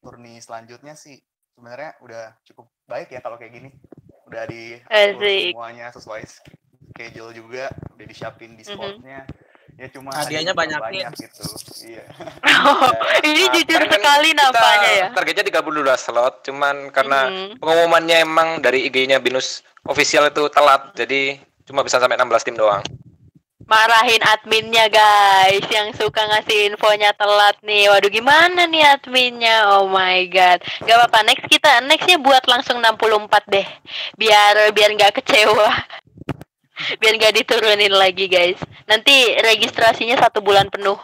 turni selanjutnya sih sebenarnya udah cukup baik ya kalau kayak gini. Udah di semuanya sesuai schedule juga, udah disiapin di Mhm. spotnya. Ya cuma Hadiahnya banyakin. banyak gitu. Iya. ini Nah, jujur sekali nampaknya ya. Targetnya 32 slot, cuman karena Mhm. pengumumannya emang dari IG-nya Binus official itu telat, jadi cuma bisa sampai 16 tim doang. Marahin adminnya guys yang suka ngasih infonya telat nih. Waduh gimana nih adminnya? Oh my god. Gak apa-apa next kita nextnya buat langsung 64 deh. Biar biar nggak kecewa. Biar nggak diturunin lagi guys. Nanti registrasinya satu bulan penuh.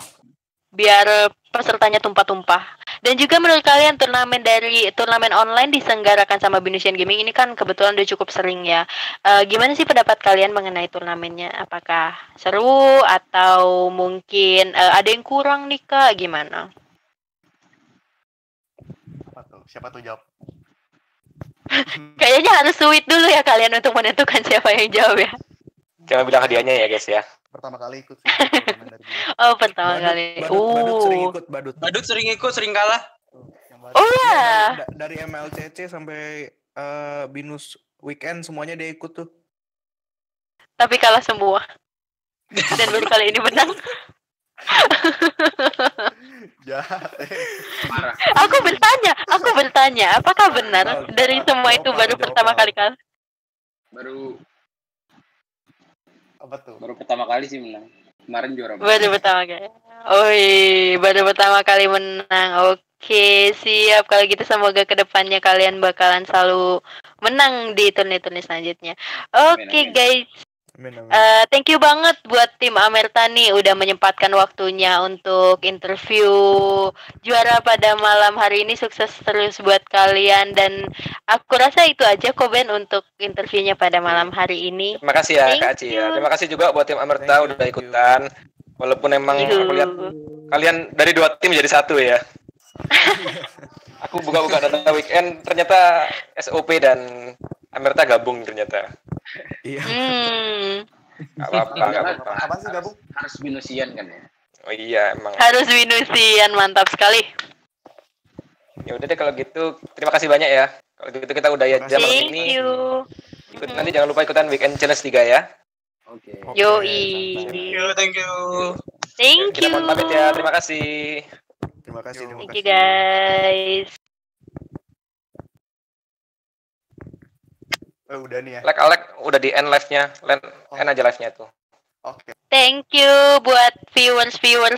Biar pesertanya tumpah-tumpah. Dan juga menurut kalian turnamen dari turnamen online diselenggarakan sama Binusian Gaming ini kan kebetulan udah cukup sering ya. Eh, gimana sih pendapat kalian mengenai turnamennya? Apakah seru atau mungkin eh, ada yang kurang nih kak? Gimana? Apa tuh? Siapa tuh jawab? Kayaknya harus sweet dulu ya kalian untuk menentukan siapa yang jawab ya. Jangan bilang hadiahnya ya guys ya. Pertama kali ikut sih. Oh pertama Badut, kali. badut, badut sering Uh. ikut badut. Badut sering ikut, sering kalah. Oh Iya, ya. dari, da- dari MLCC sampai eh, binus weekend semuanya dia ikut tuh. Tapi kalah semua. Dan baru kali ini menang. Jahat. eh. Parah. Aku bertanya, aku bertanya, apakah benar dari semua itu baru jawab, pertama kali kalah? Baru Apa tuh? baru pertama kali sih menang. Kemarin juara. Baru pertama kali. Oi, baru pertama kali menang. Oke, siap. Kalau gitu semoga ke depannya kalian bakalan selalu menang di turni-turni selanjutnya. Oke, amin. guys. Amin, amin. Eh, thank you banget buat tim Amerta nih udah menyempatkan waktunya untuk interview juara pada malam hari ini sukses terus buat kalian dan aku rasa itu aja kok Ben untuk interviewnya pada malam hari ini. Terima kasih ya Thank Kak Aci ya. Terima kasih juga buat tim Thank Amerta you, udah thank you. ikutan. Walaupun emang aku lihat kalian dari dua tim jadi satu ya. aku buka-buka data weekend ternyata SOP dan Amerta gabung ternyata. Iya. Hmm, Gak apa-apa, gak apa-apa. Apa sih gabung? Harus binusian kan ya. Oh iya emang. harus winusian mantap sekali. Ya udah deh kalau gitu. Terima kasih banyak ya. Kalau gitu kita udah ya jam Thank ini. you. Ikut nanti jangan lupa ikutan weekend challenge 3 ya. Oke. Oke, Yoi. thank you. Thank Kita you. mohon pamit ya. Terima kasih. Terima kasih, terima Thank kasih. you guys. Oh, udah nih ya. Like Alek udah di end live-nya. End, end aja live-nya tuh. Oke. Thank you buat viewers-viewers